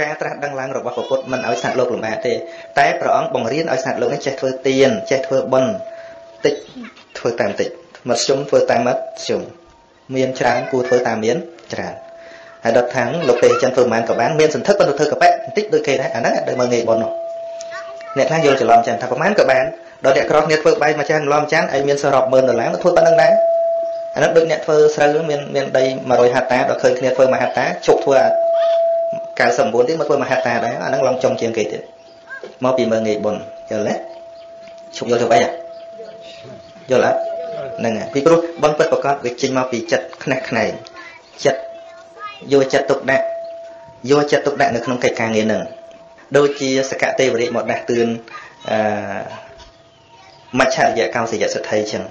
ការត្រាស់ដឹងឡើងរបស់ព្រះពុទ្ធមិនឲ្យសត្វលោកលំបាកទេតែព្រះអង្គបង្រៀនឲ្យសត្វលោកនេះចេះធ្វើទានចេះធ្វើបុណ្យតិចធ្វើតាមតិចមធ្យមធ្វើតាមមធ្យមមានច្រើនគួរធ្វើតាមមានច្រើនហើយដុតខាងលោកទេចិនធ្វើមិនក៏បានមានសន្ធឹកប៉ុន្តែធ្វើកប៉ែបន្តិចដូចគេដែរអាហ្នឹងដែលមើលងាយបុណ្យនោះអ្នកខ្លះយល់ច្រឡំចឹងថាប្រហែលក៏បានដល់អ្នកក្រគ្នាធ្វើបាយមួយចានម្លំចានឯងមានសរុប10000ដុល្លារទៅធ្វើប៉ុណ្្នឹងដែរអានោះដូចអ្នកធ្វើស្រូវមានមានដី100ហត្តាដល់ឃើញគ្នាធ្វើ1ហត្តាជប់ធ្វើ 99ទៀតមកធ្វើ1ហត្តាដែរអាហ្នឹងឡងចំជាងគេទៀតមកពីមើលងាយបុណ្យយល់ទេជប់យល់ទៅអីយល់អត់ហ្នឹងពីព្រោះបុណ្យពិតប្រកបវាចេញមកពីចិត្តខ្នះខ្នែងចិត្តយកចិត្តទុកដាក់យកចិត្តទុកដាក់នៅក្នុងកិច្ចការងារហ្នឹងដូចជាសកទេវរាជមកដាស់តឿនអឺមច្ឆរិយកោសយសទ្ធិចឹង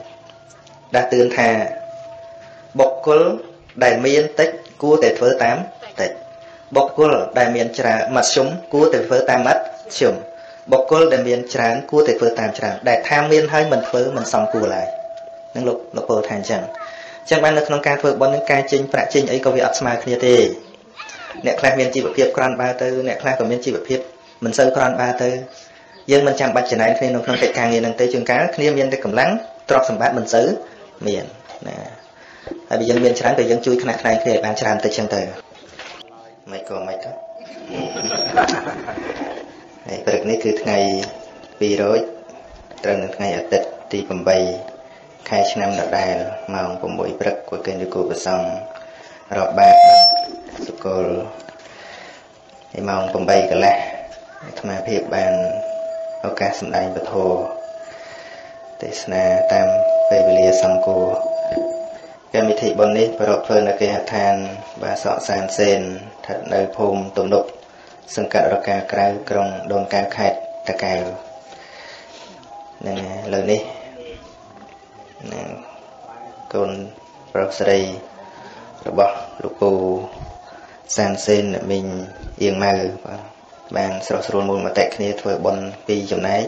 ដាស់តឿនថាបុគ្គលដែលមានតិចគួរតែធ្វើតាមតិច បុគ្គលដែលមានច្រើនមធ្យមគួរតែធ្វើតាមមធ្យមបុគ្គលដែលមានច្រើនគួរតែធ្វើតាមច្រើនដែលថាមានហើយមិនធ្វើមិនសមគួរឡើយនឹងលោកលោកពោលថាអញ្ចឹងអញ្ចឹងបាននៅក្នុងការធ្វើបុណ្យនឹងការចេញប្រាក់ចេញអីក៏វាអត់ស្មើគ្នាទេអ្នកខ្លះមានជីវភាពក្រាន់បើទៅអ្នកខ្លះក៏មានជីវភាពមិនសូវក្រាន់បើទៅយើងមិនចាំបាច់ចំណែនគ្នានៅក្នុងកិច្ចការងារនឹងទេជួនកាលគ្នាមានតែកម្លាំងទ្រព្យសម្បត្តិមិនសូវមានណាហើយបើយើងមានច្រើនក៏យើងជួយខ្នះខ្នែងគ្នាឲ្យបានច្រើនតិចចឹងទៅ មិនក៏មិនទៅហើយព្រឹកនេះគឺថ្ងៃ200ត្រូវនៅថ្ងៃអាទិត្យទី8ខែឆ្នាំដដែលម៉ោង6ព្រឹកគួរគេនគូប្រសង់រាប់បាតសុគលហើយម៉ោង8កន្លះអាត្មាភាពបានឱកាសសម្ដែងពធទេសនាតាមពេលវេលាសង្គម កម្មវិធីបុណ្យនេះប្រពធ្វើនៅគេហដ្ឋាន បាសកសានសេនស្ថិតនៅភូមិទំនប់សង្កាត់រកាក្រៅក្រុងដូនកៅខេត្តតាកែវនឹងលើនេះនឹងកូនប្រុសស្រីរបស់លោកពូសានសេនអ្នកមីងអៀងម៉ៅបាទបានស្រស់ស្រួលមូលមតិគ្នាធ្វើបុណ្យពីរចំណែក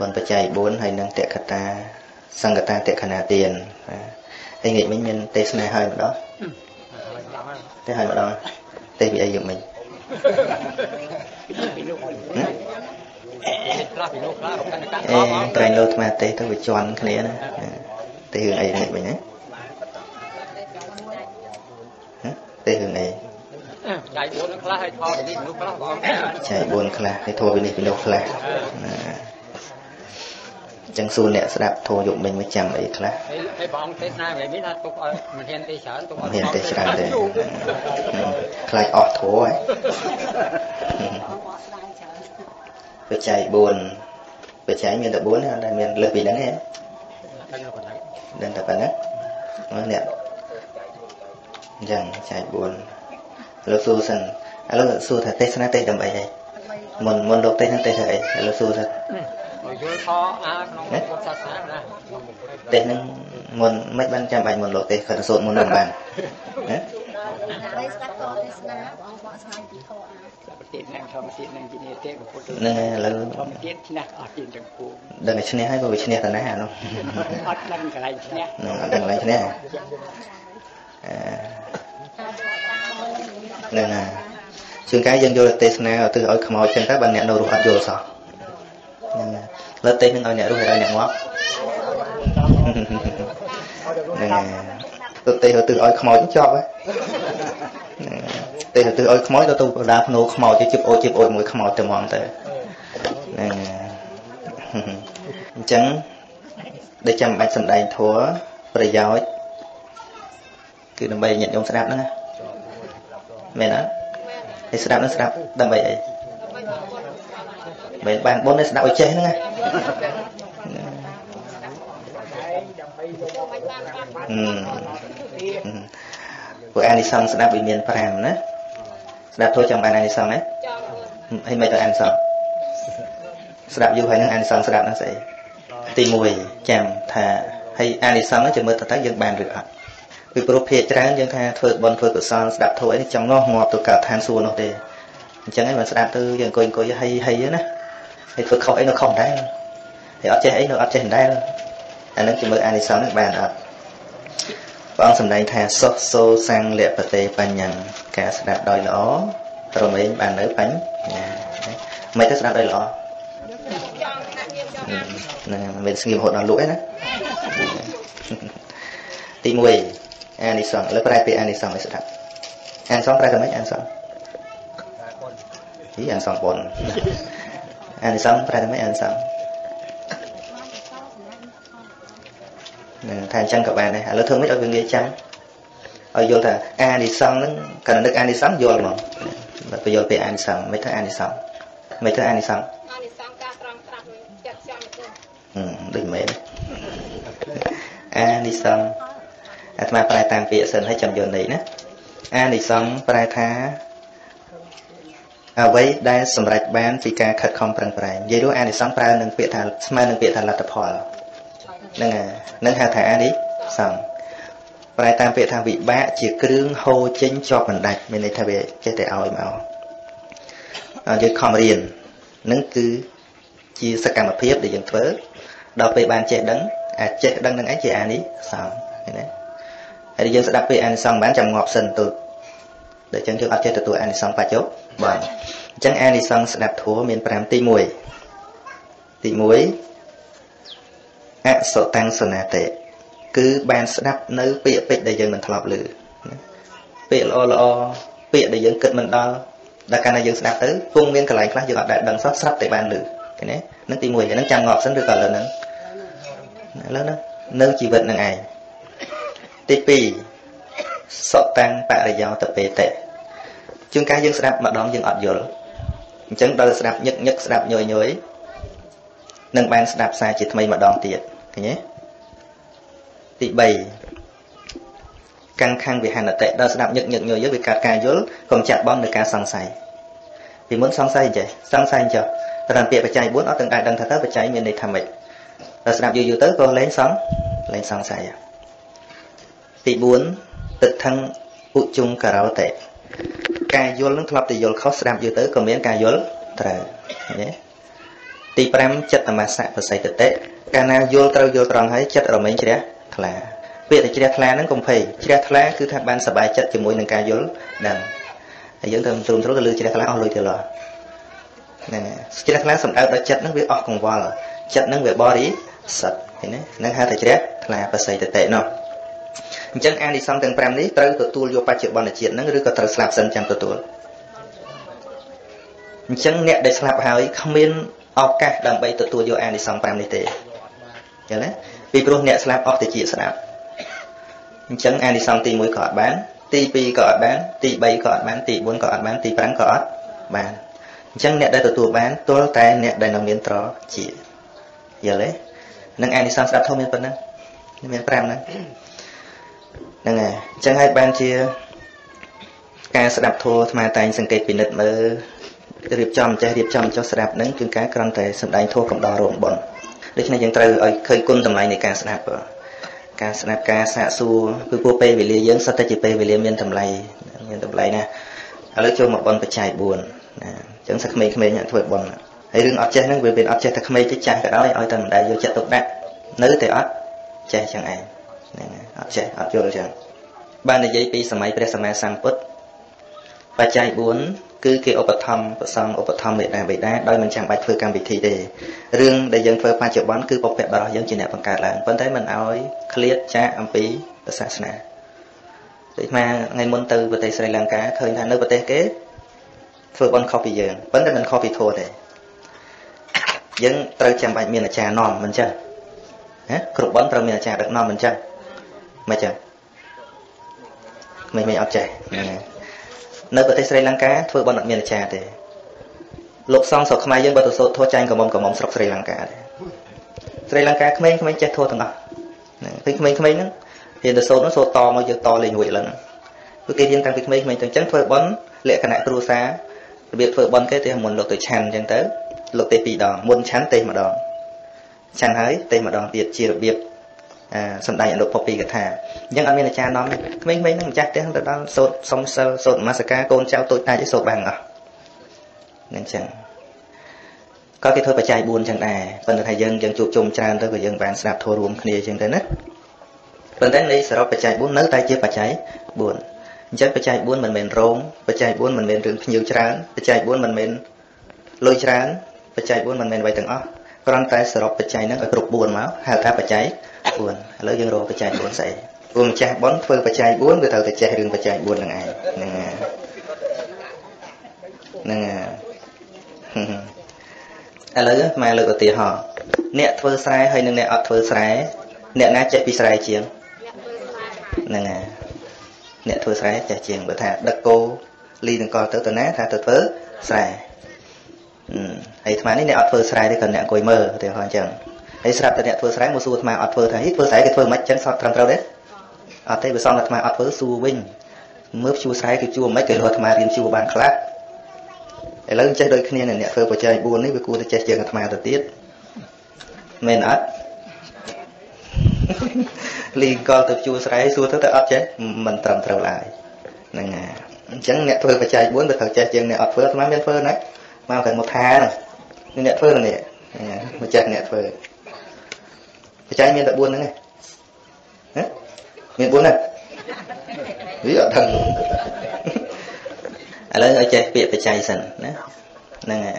បុណ្យបច្ច័យ4ហើយនិងតេកតាសង្កតាតេខណាទាន ហើយងាកមិញមានទេសនាហើយម្ដងទេហើយម្ដងទេសពីអីយកមិញអេត្រែងលោថ្មទេសទៅវាជន់គ្នាណាទេសរឿងអីនេះមិញណាទេសរឿងអីចែក4ខ្លះហើយធម៌ពីនេះមនុស្សខ្លះបងចែក4ខ្លះហើយធម៌ពីនេះមនុស្សខ្លះណា ចឹងសួរអ្នកស្ដាប់ធម៌យកមិញមកចាំអីខ្លះហើយបងទេសនាវិញនេះថាទុកឲ្យមិនហ៊ានទេច្រើនទុកឲ្យមិនហ៊ានទេច្រើនទេខ្លាចអស់ធម៌ហើយបច្ច័យ4បច្ច័យមានតែ4តែមានលើសពីហ្នឹងទេដឹងតែប៉ុណ្ណឹងអ្នកអញ្ចឹងចែក4លោកសួរសិនឥឡូវសួរថាទេសនាទេសដើម្បីអីមុនមុនលោកទេសនឹងទេសអីឥឡូវសួរថា យល់ខអាក្នុងពុទ្ធសាសនាណាទេសនឹងមុនមិនបានចាំបាច់មុនលោកទេសគាត់សូត្រមុននឹងបានណាហើយស្ដាប់តទេសនាបងបកស្រាយពីធម៌អាប្រទេសនឹងធម្មជាតិនឹងវិន័យទេពុទ្ធហ្នឹងឥឡូវធម្មជាតិឈ្នះអស់ជាទាំងពួងដឹងតែឈ្នះហើយបើវាឈ្នះតាណានោះអត់ដឹងកន្លែងឈ្នះអត់ដឹងកន្លែងឈ្នះអឺហ្នឹងហើយជួនកាលយើងយកទេសនាទៅឲ្យខ្មោចចឹងទៅបើអ្នកនៅរស់អត់យល់សោះហ្នឹងហើយ លើទេសនឹងឲ្យអ្នករស់ឲ្យអ្នកងាប់ហ្នឹងហើយទៅទេសទៅឲ្យខ្មោចចប់ហើយទេសទៅឲ្យខ្មោចទៅទៅបដាភ្នោខ្មោចទៅជិបអូជិបអូមួយខ្មោចទៅហ្មងទៅហ្នឹងអញ្ចឹងដែលចាំបាច់សំដែងធัวប្រយោជន៍គឺដើម្បីញាតិញោមស្ដាប់ហ្នឹងណាមែនអត់ហើយស្ដាប់នឹងស្ដាប់ដើម្បីអីមិនបានបុណ្យស្ដាប់ឲ្យចេះហ្នឹងណា ព្រោះអានិសង្សស្ដាប់វាមាន5ណាស្ដាប់ធូរចង់បានអានិសង្សណាហើយមិនទៅអានិសង្សស្ដាប់យូរហើយនឹងអានិសង្សស្ដាប់ហ្នឹងស្អីទី1ចាំថាហើយអានិសង្សហ្នឹងជាមើលទៅទៅយើងបានឬអត់ពីព្រោះភាកច្រើនយើងថាធ្វើបន់ធ្វើកុសលស្ដាប់ធម៌អីចង់នោះងាប់ទៅកើតឋានសួគ៌នោះទេអញ្ចឹងឯងមិនស្ដាប់ទៅយើងអង្គុយអង្គុយហីហីណាហើយធ្វើខុសអីនៅខុសដែរ ហើយអត់ចេះអីនៅអត់ចេះដែរអានឹងជាមើលអានិសង្សនឹងបានអត់ព្រះអង្គសម្ដែងថាសុសោសੰងលពតេបញ្ញការស្ដាប់ដោយល្អរមែងបាននៅបញ្ញាមិនទៅស្ដាប់ឲ្យល្អហ្នឹងមិនស្ងៀមហត់ដល់លក់ឯណាទី1អានិសង្ឃលើប្រែពាក្យអានិសង្ឃឲ្យស្ដាប់អានិសង្ឃប្រែថាម៉េចអានិសង្ឃនេះអានិសង្ឃបុណ្យអានិសង្ឃប្រែថាម៉េចអានិសង្នឹងថាអញ្ចឹងក៏បានដែរឥឡូវធ្វើម៉េចឲ្យវាងាយចាំឲ្យយល់ថាអានិសង្ឃហ្នឹងកាលនឹកអានិសង្ឃយល់ហ្មងបើពយល់ពីអានិសង្ឃមិនថាអានិសង្ឃមិនថាអានិសង្ឃអានិសង្ឃការត្រង់ត្រាប់ចិត្តចាំទៅហឹមដូចមែនអានិសង្ឃអាត្មាប្រែតាមពាក្យសិនឲ្យចាំយល់ន័យណាអានិសង្ឃប្រែថាអ្វីដែលសម្រេចបានពីការខិតខំប្រឹងប្រែងនិយាយរួមអានិសង្ឃប្រើនឹងពាក្យថាស្មើនឹងពាក្យថាលទ្ធផល ហ្នឹងហ្នឹងហៅថាអានិសង្ឃប្រែតាមពាក្យថាវិបាកជាគ្រឿងហូរចេញជាប់មិនដាច់មានន័យថាវាចេះតែឲ្យមកយើងខំរៀននឹងគឺជាសកម្មភាពដែលយើងធ្វើដល់ពេលបានចេះដឹងអាចេះដឹងនឹងឯងជាអានិសង្ឃឃើញទេហើយយើងស្ដាប់ពីអានិសង្ឃបានចាំងាប់សិនទៅដូចចឹងយើងអត់ចេះទទួលអានិសង្ឃបច្ចុប្បន្នអញ្ចឹងអានិសង្ឃស្ដាប់ធัวមាន5ទី1ទី1 អសតាំងសនាតិគឺបានស្ដាប់នៅពាក្យពេចន៍ដែលយើងមិនធ្លាប់ឮពាក្យល្អល្អពាក្យដែលយើងគិតមិនដល់ដល់កាលណាយើងស្ដាប់ទៅគង់មានកន្លែងខ្លះយើងអត់ដែលដឹងសោះស្រាប់តែបានឮឃើញទេនឹងទី1ហ្នឹងចាំងាប់សិនឬក៏ឥឡូវហ្នឹងឥឡូវហ្នឹងនៅជីវិតនឹងឯងទី2សតាំងបរិយោតបេតិជួនកាលយើងស្ដាប់ម្ដងយើងអត់យល់អញ្ចឹងដល់ស្ដាប់ញឹកញឹកស្ដាប់ញយញយនឹងបានស្ដាប់សារជាថ្មីម្ដងទៀត ឃើញទេទី3កាន់ខាងវិហនតិដល់ស្ដាប់ញឹកញឹកញយញវាកើតការយល់កុំចាក់បំនៅការសង្ស័យពីមុនសង្ស័យចេះសង្ស័យចុះតែពាក្យបច្ច័យ4អត់ទាំងអាចដឹងថាតើបច្ច័យមានន័យថាម៉េចដល់ស្ដាប់យូរយូរទៅក៏លែងសង្លែងសង្ស័យទី4ទឹកថឹងឧជុងការោតេការយល់នឹងធ្លាប់តែយល់ខុសស្ដាប់យូរទៅក៏មានការយល់ត្រូវណាទី5ចិត្តមសៈបសិទ្ធតិ កាលណាយល់ត្រូវយល់ត្រង់ហើយចិត្តរមែងជ្រះថ្លាពាក្យតែជ្រះថ្លាហ្នឹងកុំភ័យជ្រះថ្លាគឺថាបានសប្បាយចិត្តជាមួយនឹងការយល់ដឹងហើយយើងទៅទ្រុំទ្រុលទៅលើជ្រះថ្លាអស់លុយទៅលោហ្នឹងជ្រះថ្លាសម្ដៅដល់ចិត្តហ្នឹងវាអស់កង្វល់ចិត្តហ្នឹងវាបរិសុទ្ធឃើញទេហ្នឹងហៅថាជ្រះថ្លាបសិទ្ធិតេនោះអញ្ចឹងអានិសង្ឃទាំង5នេះត្រូវទទួលយកបច្ចុប្បន្នជាតិហ្នឹងឬក៏ត្រូវស្លាប់សិនចាំទទួលអញ្ចឹងអ្នកដែលស្លាប់ហើយគ្មានឱកាសដើម្បីទទួលយកអានិសង្ឃ5នេះទេ ចឹងណាពីព្រោះអ្នកស្លាប់អស់តែជាស្ដាប់អញ្ចឹងអានិសង្សទី1ក៏អត់បាន ទី2ក៏អត់បាន ទី3ក៏អត់បានទី4ក៏អត់បានទី5ក៏អត់បានអញ្ចឹងអ្នកដែលទទួលបានទល់តែអ្នកដែលនៅមានត្រជាយល់ទេនឹងអានិសង្សស្ដាប់ធំមានប៉ុណ្ណឹងមាន5ហ្នឹងហ្នឹងហើយអញ្ចឹងហើយបានជាការស្ដាប់ធម៌អាត្មាតែងសង្កេតពិនិត្យមើលរៀបចំចេះរៀបចំចុះស្ដាប់ហ្នឹងគឺការក្រំតែសំដែងធម៌កំដររោងបុណ្យ ដូច្នេះយើងត្រូវឲ្យឃើញគុណតម្លៃនៃការស្ដាប់ការស្ដាប់ការសាកសួរគឺពួកពេលវេលាយើងសិតតែជាពេលវេលាមានតម្លៃមានតម្លៃណាឥឡូវចូលមកបនបច្ច័យ4ណាអញ្ចឹងសិស្សក្មេងៗធ្វើបនហើយរឿងអត់ចេះហ្នឹងវាមានអត់ចេះតែក្មេងទៅចាស់ក៏ដោយឲ្យតែមិនដែលយកចិត្តទុកដាក់នៅតែអត់ចេះចឹងឯងហ្នឹងអត់ចេះអត់យល់ចឹងបាននិយាយពីសម័យព្រះសម្មាសម្ពុទ្ធបច្ច័យ4 គឺគេឧបត្ថម្ភប្រសងឧបត្ថម្ភមេដាបេដាដោយមិនចាំបាច់ធ្វើកម្មវិធីទេរឿងដែលយើងធ្វើបច្ចុប្បន្នគឺពពកបរោះយើងជាអ្នកបង្កើតឡើងប៉ុន្តែមិនឲ្យឃ្លាតចាកអំពីសាសនាដូចមកថ្ងៃមុនទៅប្រទេសស្រីលង្កាឃើញថានៅប្រទេសគេធ្វើបន់ខុសពីយើងប៉ុន្តែមិនខុសពីធម៌ទេយើងត្រូវចាំបាច់មានអាចារ្យនាំមិនចឹងណាគ្រប់បន់ត្រូវមានអាចារ្យដឹកនាំមិនចឹងមិនចឹងមិនមិនអត់ចេះនៅ ប្រទេសស្រីលង្កាធ្វើបន់អត់មានអាចារ្យទេលោកសង្ឃស្រុកខ្មែរយើងបើទៅសូត្រធម៌ចាញ់កំមុំកំមុំស្រុកស្រីលង្កាទេស្រីលង្កាក្មេងៗចេះធម៌ទាំងអស់ហ្នឹងពេលក្មេងៗហ្នឹងរៀនទៅសូត្រហ្នឹងសូត្រតមកយើងតលេងរួចឡើងគឺគេរៀនតាំងពីក្មេងៗទៅអញ្ចឹងធ្វើបន់លក្ខណៈគ្រួសាររបៀបធ្វើបន់គេទេមុនលោកទៅឆាន់អញ្ចឹងទៅលោកទេ2ដងមុនឆាន់ទេម្ដងឆាន់ហើយទេម្ដងទៀតជារបៀប សំដែងអនុពពីកថាអញ្ចឹងអត់មានអាចារ្យនាំទេក្មេងៗហ្នឹងម្ចាស់ផ្ទះទៅដល់សូត្រសុំសិលសូត្រនមស្ការកូនចៅតូចតាចឲ្យសូត្របានអស់ហ្នឹងចឹងក៏គេធ្វើបច្ច័យ4ចឹងដែរប៉ុន្តែថាយើងយើងជួបជុំច្រើនទៅក៏យើងបានស្ដាប់ធម៌រួមគ្នាចឹងទៅណាប៉ុន្តែនៃសរុបបច្ច័យ4នៅតែជាបច្ច័យ4អអញ្ចឹងបច្ច័យ4មិនមែនរោងបច្ច័យ4មិនមែនរឿងភ្ញៀវច្រើនបច្ច័យ4មិនមែនលុយច្រើនបច្ច័យ4មិនមែនអ្វីទាំងអស់គ្រាន់តែសរុបបច្ច័យហ្នឹងឲ្យគ្រប់4មកហៅថាបច្ច័យ4 ឥឡូវយើងរកបច្ច័យ4ស្អីព្រោះម្ចាស់ប៉ុនធ្វើបច្ច័យ4គឺត្រូវតែចេះរឿងបច្ច័យ4ហ្នឹងឯងហ្នឹងហ្នឹងឥឡូវមកលើកឧទាហរណ៍អ្នកធ្វើស្រែហើយនិងអ្នកអត់ធ្វើស្រែអ្នកណាចេះពីស្រែជាងហ្នឹងហើយអ្នកធ្វើស្រែចេះជាងបើថាដឹកគោលីនឹងកលទៅទៅណាថាទៅធ្វើស្រែហើយអាត្មានេះអ្នកអត់ធ្វើស្រែទេក៏អ្នកអង្គុយមើលឧទាហរណ៍អញ្ចឹង ហើយស្រាប់តែអ្នកធ្វើស្រែមកសួរអាត្មាអត់ធ្វើថាហីធ្វើស្រែគេធ្វើមិនអញ្ចឹងសតត្រឹមត្រូវទេអត់ទេបើសំអាត្មាអត់ធ្វើសួរវិញមើលជួស្រែគេជួមិនគេរកអាត្មារៀនជួបានខ្លះឥឡូវចេះដូចគ្នាអ្នកធ្វើបច្ច័យ4នេះវាគួរតែចេះជាងអាត្មាទៅទៀតមែនអត់លីកលទៅជួស្រែសួរទៅតែអត់ចេះមិនត្រឹមត្រូវឡើយហ្នឹងហើយអញ្ចឹងអ្នកធ្វើបច្ច័យ4វាត្រូវចេះជាងអ្នកអត់ធ្វើអាត្មាមានធ្វើណាមកតែមកថាហ្នឹងអ្នកធ្វើនេះម្ចាស់អ្នកធ្វើប ច្ច័យមានតែ4ហ្នឹងឯងមាន4ហ្នឹងវាអត់ដឹងឥឡូវឲ្យចេះពាក្យបច្ច័យសិនណាហ្នឹងហើយ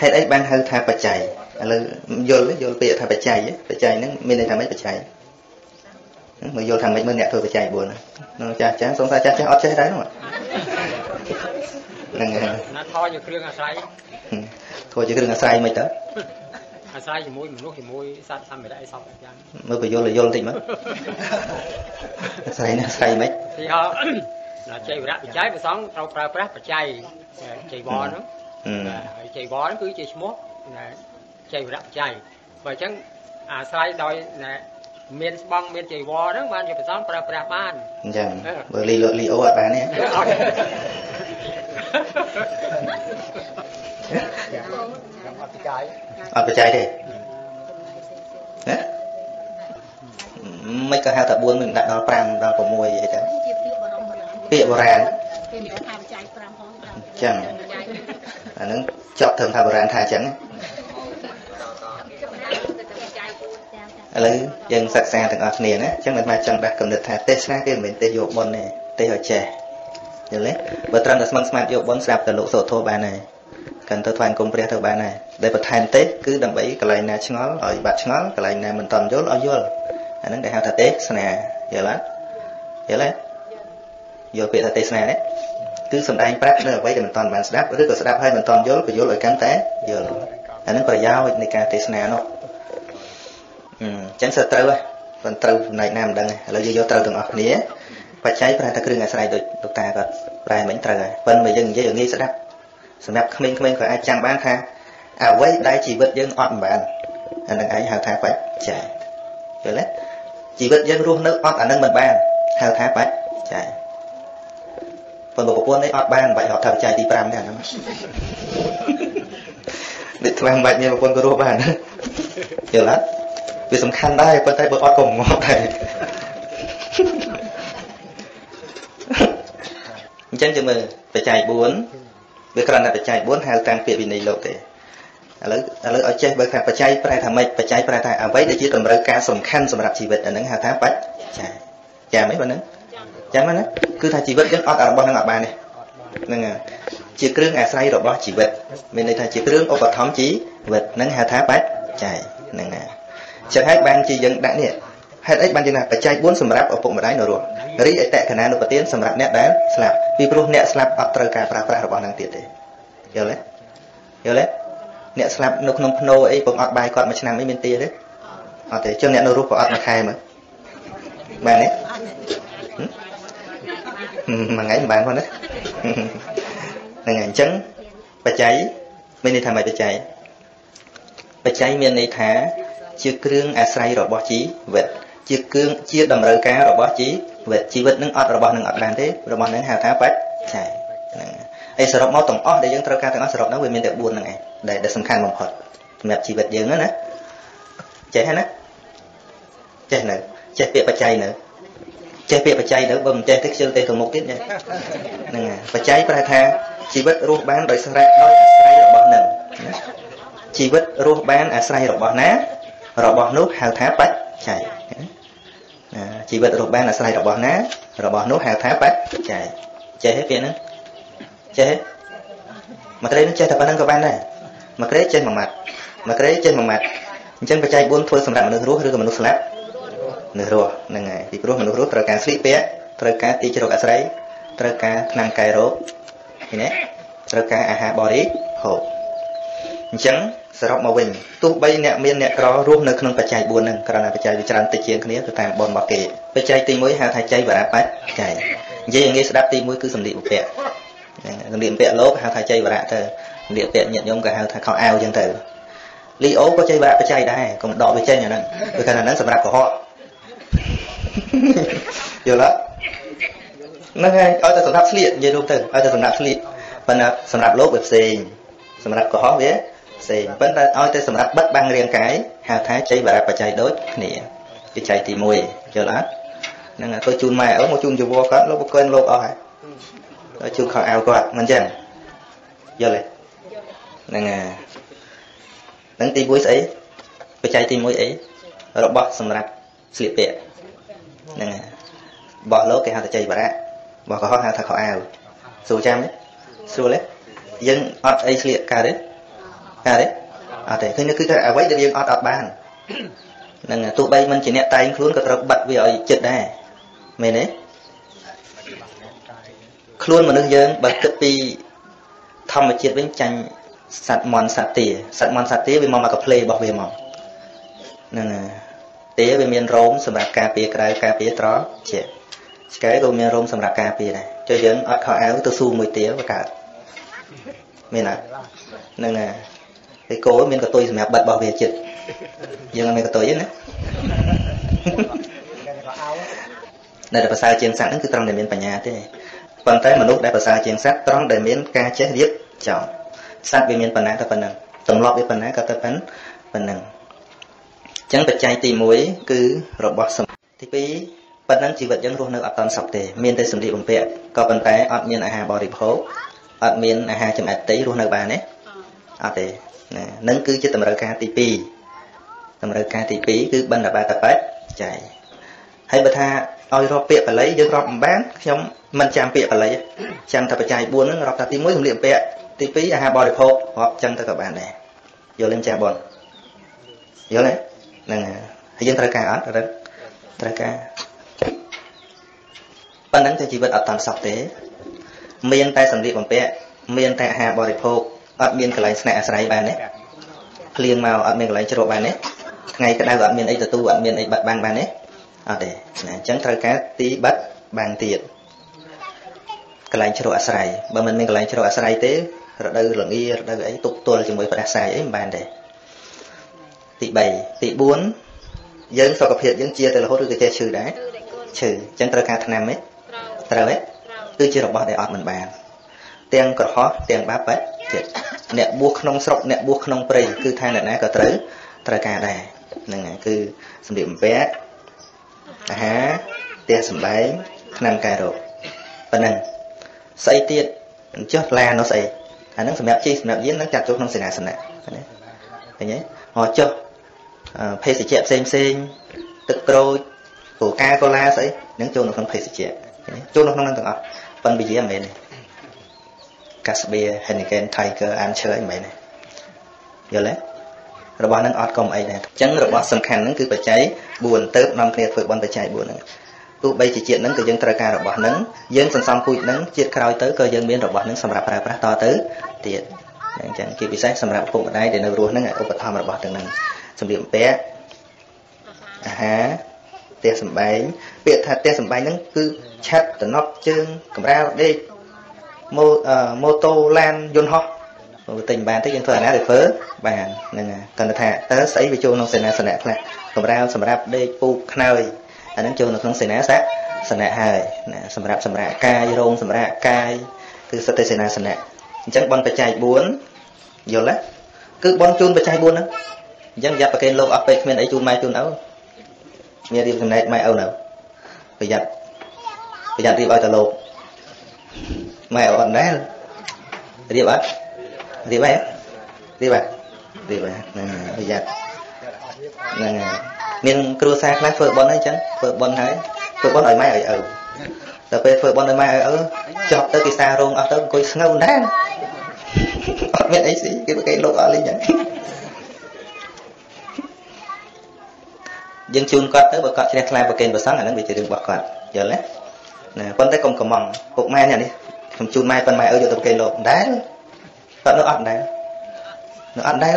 ហេតុអីបានហៅថាបច្ច័យឥឡូវយល់យល់ពាក្យថាបច្ច័យបច្ច័យហ្នឹងមានន័យថាម៉េចបច្ច័យមើលយល់ថាម៉េចមើលអ្នកធ្វើបច្ច័យ4ហ្នឹងចាស់ចាស់សង្សារចាស់ចាស់អត់ចេះដែរហ្នឹងហ្នឹងហើយណាថយជាគ្រឿងអាស្រ័យធួជាគ្រឿងអាស្រ័យមិនទៅ អាស្រ័យជាមួយមនុស្សជាមួយសត្វធម្មតាអីសពយ៉ាងមើលបញ្យល់យល់តិចមើលអាស្រ័យណាអាស្រ័យមិនទីហោណាចៃវរៈបច្ច័យព្រះសង្ឃត្រូវប្រើប្រាស់បច្ច័យចៃវរហ្នឹងហើយចៃវរហ្នឹងគឺជាឈ្មោះណាចៃវរៈបច្ច័យបើអញ្ចឹងអាស្រ័យដោយណាមានស្បង់មានចៃវរហ្នឹងបានជាព្រះសង្ឃប្រើប្រាស់បានអញ្ចឹងបើលីលីអូអត់បានទេ អត់បច្ច័យអត់បច្ច័យទេហ៎មិនក៏ហៅថា4មិនដាក់ដល់5ដល់6អីទៅពាក្យបុរាណពាក្យបុរាណគេថាបច្ច័យ5ផងចឹងអានឹងចប់ត្រឹមថាបុរាណថាចឹងឥឡូវយើងសិក្សាទាំងអស់គ្នាណាអញ្ចឹងមិនថាចង់ដាក់កំណត់ថាទេសនាគេមិនមែនទេសយកបុណ្យទេទេសឲ្យចេះយល់ទេបើត្រឹមតែស្មឹងស្មាតយកបុណ្យស្រាប់តែលោកសូធោបានហើយ កាន់ទៅថ្វាយគុំព្រះទៅបានហើយដែលបន្ថែមទេសគឺដើម្បីកន្លែងណាឆ្ងល់ឲ្យបាត់ឆ្ងល់កន្លែងណាមិនតន់យល់ឲ្យយល់អាហ្នឹងដែលហៅថាទេសនាយល់ទេយល់ទេយល់ពាក្យថាទេសនាទេគឺសំដែងប្រាប់នៅអ្វីដែលមិនតន់បានស្ដាប់ឬក៏ស្ដាប់ហើយមិនតន់យល់ក៏យល់ឲ្យកាន់តែយល់អាហ្នឹងប្រយោជន៍នៃការទេសនានោះអញ្ចឹងសិតត្រូវហ៎មិនត្រូវចំណែកណាមិនដឹងឥឡូវយើងយកត្រូវទាំងអស់គ្នាបច្ច័យប្រែតែគ្រឿងអាស្រ័យដូចលោកតាគាត់ប្រែមិញត្រូវហើយប៉ុន្តែយើងនិយាយឲ្យងាយស្ដាប់ សម្រាប់ក្មេងៗក៏អាចចាំបានថាអ្វីដែលជីវិតយើងអត់មិនបានអានឹងឯងហៅថាបច្ច័យយល់ទេជីវិតយើងរស់នៅអត់អានឹងមិនបានហៅថាបច្ច័យប៉ុន្តែប្រពន្ធនេះអត់បានបាច់រកថាបច្ច័យទី5ទេអាហ្នឹងនេះថ្មមិនបាច់មានប្រពន្ធក៏រស់បានយល់ទេវាសំខាន់ដែរប៉ុន្តែបើអត់ក៏ងប់ដែរអញ្ចឹងយើងមើលបច្ច័យ4 វាគ្រាន់តែបច្ច័យ4ហៅតាមពាក្យវិន័យលោកទេឥឡូវឥឡូវឲ្យចេះបើថាបច្ច័យប្រែថាម៉េចបច្ច័យប្រែថាអ្វីដែលជាតម្រូវការសំខាន់សម្រាប់ជីវិតអាហ្នឹងហៅថាបច្ច័យចាំអីបើហ្នឹងចាំណាគឺថាជីវិតយើងអត់របស់ហ្នឹងអត់បានទេហ្នឹងជាគ្រឿងអាស្រ័យរបស់ជីវិតមានន័យថាជាគ្រឿងឧបត្ថម្ភជីវិតហ្នឹងហៅថាបច្ច័យហ្នឹងណាចឹងហើយបានជាយើងដាក់នេះ ហេតុអីបានជាណាបច្ច័យ4សម្រាប់ឪពុកម្ដាយនៅរស់រីអតកណានុពទានសម្រាប់អ្នកដែលស្លាប់ពីព្រោះអ្នកស្លាប់អត់ត្រូវការប្រើប្រាស់របស់នឹងទៀតទេយល់ទេយល់ទេអ្នកស្លាប់នៅក្នុងភ្នោអីពងអត់បាយគាត់មួយឆ្នាំអីមានទាទេអត់ទេចឹងអ្នកនៅរស់ក៏អត់មួយខែមើលបានទេមួយថ្ងៃមិនបានផងណាហ្នឹងហើយអញ្ចឹងបច្ច័យមានន័យថាម៉េចបច្ច័យបច្ច័យមានន័យថាជាគ្រឿងអាស្រ័យរបស់ជីវិត ជាគ្រឿងជាតម្រូវការរបស់ជីវិតជីវិតនឹងអត់របស់នឹងអត់បានទេរបស់នឹងហៅថាបច្ច័យហ្នឹងហើយសរុបមកទាំងអស់ដែលយើងត្រូវការទាំងអស់សរុបនោះវាមានតែ4ហ្នឹងឯងដែលដែលសំខាន់បំផុតសម្រាប់ជីវិតយើងណាចេះហើយណាចេះនៅចេះពាក្យបច្ច័យនៅចេះពាក្យបច្ច័យនៅបើមិនចេះទេខ្ជិលទេទៅមុខទៀតហ្នឹងហើយបច្ច័យប្រែថាជីវិតរស់បានដោយស្រេចដោយអាស្រ័យរបស់នឹងជីវិតរស់បានអាស្រ័យរបស់ណា របស់នោះហៅថាបច្ច័យ ជីវិតរស់បានអាស្រ័យរបស់ណា របស់នោះហៅថាបច្ច័យចេះទេពាក្យហ្នឹងចេះទេមកក្រេនឹងចេះតែប៉ុណ្្នឹងក៏បានដែរមកក្រេចេះមួយម៉ាត់មកក្រេចេះមួយម៉ាត់អញ្ចឹងបច្ច័យ4ធ្វើសម្រាប់មនុស្សរស់ឬក៏មនុស្សស្លាប់មនុស្សរស់ហ្នឹងហើយពីព្រោះមនុស្សរស់ត្រូវការស្លៀកពាក់ត្រូវការទីជ្រកអាស្រ័យត្រូវការថ្នាំកែរោគឃើញទេត្រូវការអាហារបរិភោគ អញ្ចឹងសរុបមកវិញទោះបីអ្នកមានអ្នកក្ររស់នៅក្នុងបច្ច័យ4ហ្នឹងគ្រាន់តែបច្ច័យវាច្រើនតិចជាងគ្នាទៅតាមបនរបស់គេបច្ច័យទី1ហៅថាចៃវរៈបច្ច័យនិយាយងាយស្ដាប់ទី1គឺសម្លៀកបំពាក់សម្លៀកបំពាក់លោកហៅថាចៃវរៈទៅសម្លៀកបំពាក់ញាតិញោមក៏ហៅថាខោអាវអញ្ចឹងទៅលីអូក៏ចៃវរៈបច្ច័យដែរកុំដកវាចេញអាហ្នឹងគឺថាហ្នឹងសម្រាប់កុហកយល់ទេហ្នឹងហើយឲ្យតែសម្រាប់ស្លៀកនិយាយរួមទៅឲ្យតែសម្រាប់ស្លៀកប៉ុន្តែសម្រាប់លោកវាផ្សេងសម្រាប់កុហកវា ផ្សេងប៉ុន្តែឲ្យតែសម្រាប់បិទបាំងរាងកាយហៅថាចៃបរៈបច្ច័យដូចគ្នាគឺចៃទី1យល់អត់ហ្នឹងទៅជូនម៉ែអូមកជូនជីវរគាត់លោកបកគិនលោកអស់ហើយទៅជូនខោអាវគាត់មិនចឹងយល់ទេហ្នឹងហើយហ្នឹងទី1ស្អីបច្ច័យទី1អីរបស់សម្រាប់ស្លៀកពាក់ហ្នឹងហើយបោះលោកគេហៅថាចៃបរៈបោះកុហកហៅថាខោអាវស្រួលចាំទេស្រួលទេយើងអត់អីស្លៀកកើតទេ កើតទេអត់ទេឃើញគឺអ្វីដែលយើងអត់អត់បាននឹងទោះបីមិនជាអ្នកតែងខ្លួនក៏ត្រូវបិទវាឲ្យចិត្តដែរមែនទេខ្លួនមនុស្សយើងបើគិតពីធម្មជាតិវិញចាញ់សត្វមន់សត្វទាសត្វមន់សត្វទាវាមកមកកាផ្លេរបស់វាមកហ្នឹងទាវាមានរោមសម្រាប់ការពារក្រៅការពារត្រជាឆ្កែក៏មានរោមសម្រាប់ការពារដែរចុះយើងអត់ខោអាវទៅស៊ូមួយទាវាកើតមានអត់ហ្នឹងហើយ ឯគោមានកតុយសម្រាប់បិទរបស់វាចិត្តយើងអត់មានកតុយទេណានៅតែប្រសើរជាងសត្វហ្នឹងគឺត្រង់តែមានបញ្ញាទេប៉ុន្តែមនុស្សដែលប្រសើរជាងសត្វត្រង់ដែលមានការចេះរៀបចំសត្វវាមានប៉ុណ្ណាក៏ប៉ុណ្ណឹងទម្លាប់វាប៉ុណ្ណាក៏ទៅប៉ុណ្ប៉ុណ្ណឹងអញ្ចឹងបច្ច័យទី1គឺរបស់សំទី2ប៉ុណ្ណឹងជីវិតយើងរស់នៅអត់តាន់សពទេមានតែសម្លៀកបំពាក់ក៏ប៉ុន្តែអត់មានអាហារបរិភោគអត់មានអាហារចម្អិនតីរស់នៅបានទេអត់ទេ ណានឹងគឺជាតម្រូវការទី2តម្រូវការទី2គឺបណ្ឌបាតបច្ច័យហើយបើថាឲ្យរាប់ពាក្យបល័យយើងរាប់មិនបានខ្ញុំមិនចាំពាក្យបល័យចាំតែបច្ច័យ4ហ្នឹងរាប់តែទី1សម្លៀកបំពាក់ទី2អាហារបរិភោគរាប់ចឹងទៅក៏បានដែរយល់ទេចាស់បងយល់ទេហ្នឹងហើយយើងត្រូវការអត់ត្រូវការប៉ុណ្ណឹងទៅជីវិតអត់តាន់សក់ទេ មានតែសម្លៀកបំពាក់មានតែអាហារបរិភោគ អត់មានកន្លែងស្នាក់អាស្រ័យបានទេភ្លៀងមកអត់មានកន្លែងជ្រកបានទេថ្ងៃក្តៅអត់មានអីទទួលអត់មានអីបាត់បាំងបានទេអត់ទេណាអញ្ចឹងត្រូវការទីបាត់បាំងទៀតកន្លែងជ្រកអាស្រ័យបើមិនមានកន្លែងជ្រកអាស្រ័យទេរដូវល្ងារដូវអីទុកទល់ជាមួយផ្ទះសាយអីមិនបានទេទី3ទី4យើងសុខភាពយើងជាទៅរហូតឬក៏ចេះឈឺដែរឈឺអញ្ចឹងត្រូវការថ្នាំទេត្រូវទេគឺជារបស់ដែលអត់មិនបានទាំងក្រហោះទាំងបាបចិ ត្តអ្នកបួសក្នុងស្រុកអ្នកបួសក្នុងព្រៃគឺថាអ្នកណាក៏ត្រូវត្រូវការដែរហ្នឹងហើយគឺសម្លៀកបំពាក់អាហារផ្ទះសម្បែងថ្នាំកែរោគប៉ុណ្ណឹងស្អីទៀតអញ្ចឹងឡានោះស្អីអាហ្នឹងសម្រាប់ជិះសម្រាប់យាននឹងចាត់ចូលក្នុងសេនាសនៈឃើញទេឃើញទេអចុះភេសជ្ជៈផ្សេងផ្សេងទឹកក្រូចពូកាកូឡាស្អីនឹងចូលនៅក្នុងភេសជ្ជៈចូលនៅក្នុងហ្នឹងទាំងអស់ប៉ុនវិជាមិនមែនទេ Casbia Heineken Tiger អានឈើអីមិនមែនទេយល់ទេរបស់ហ្នឹងអត់កុំអីដែរអញ្ចឹងរបស់សំខាន់ហ្នឹងគឺបច្ច័យ4ទៅនាំគ្នាធ្វើបន់បច្ច័យ4ហ្នឹងទោះបីជាជាតិហ្នឹងក៏យើងត្រូវការរបស់ហ្នឹងយើងសន្សំពូជហ្នឹងជាតិក្រោយទៅក៏យើងមានរបស់ហ្នឹងសម្រាប់ប្រើប្រាស់តទៅទៀតអញ្ចឹងជាពិសេសសម្រាប់ពុកម្ដាយដែលនៅរស់ហ្នឹងឧបត្ថម្ភរបស់ទាំងហ្នឹងសម្លៀកបំពាក់អាហារផ្ទះសំបែងពាក្យថាផ្ទះសំបែងហ្នឹងគឺឆាត់តំណប់ជើងកម្រាលដេក ម៉ូម៉ូតូឡានយន្តហោះបើទិញបានទៅយើងធ្វើអាណា refer បានហ្នឹងគាត់ថាតើស្អីវាចូលក្នុងសេនាសនៈខ្លះកម្រាលសម្រាប់ដេកពូកខ្នើយអាហ្នឹងចូលនៅក្នុងសេនាសៈសនៈហើយណាសម្រាប់សម្រាប់កាយរោងសម្រាប់កាយគឺសិតតែសេនាសនៈអញ្ចឹងបនបច្ច័យ4យល់ទេគឺបនជូនបច្ច័យ4ហ្នឹងអញ្ចឹងយ៉ាប់ប្រកេនលោកអត់ពេកគ្មានអីជូនម៉ែជូនឪមានរៀបចំណែកម៉ែឪនៅប្រយ័ត្នប្រយ័ត្នរៀបឲ្យតលោក ម៉ែអត់ដែររៀបអត់រៀបអីរៀបអត់រៀបហ្នឹងប្រយ័ត្នហ្នឹងមានគ្រួសារខ្លះធ្វើបុណ្យអីចឹងធ្វើបុណ្យហើយធ្វើបុណ្យឲ្យម៉ែឲ្យឪដល់ពេលធ្វើបុណ្យឲ្យម៉ែឲ្យឪចប់ទៅគេសារោងអស់ទៅអង្គុយស្ងើណាស់អត់មានអីស៊ីគេប្រកេលោកអស់លេងចឹងយើងជូនគាត់ទៅបើគាត់ជ្រះថ្លាប្រកេនប្រសងអានឹងវាជារឿងរបស់គាត់យល់ទេ ណាប៉ុន្តែកុំកំងពុកម៉ែនេះនេះខ្ញុំជូនម៉ែប៉ុន្តែម៉ែអើយកទៅប្រកេនលោកដែរគាត់នៅអត់ដែរនៅអត់ដែរ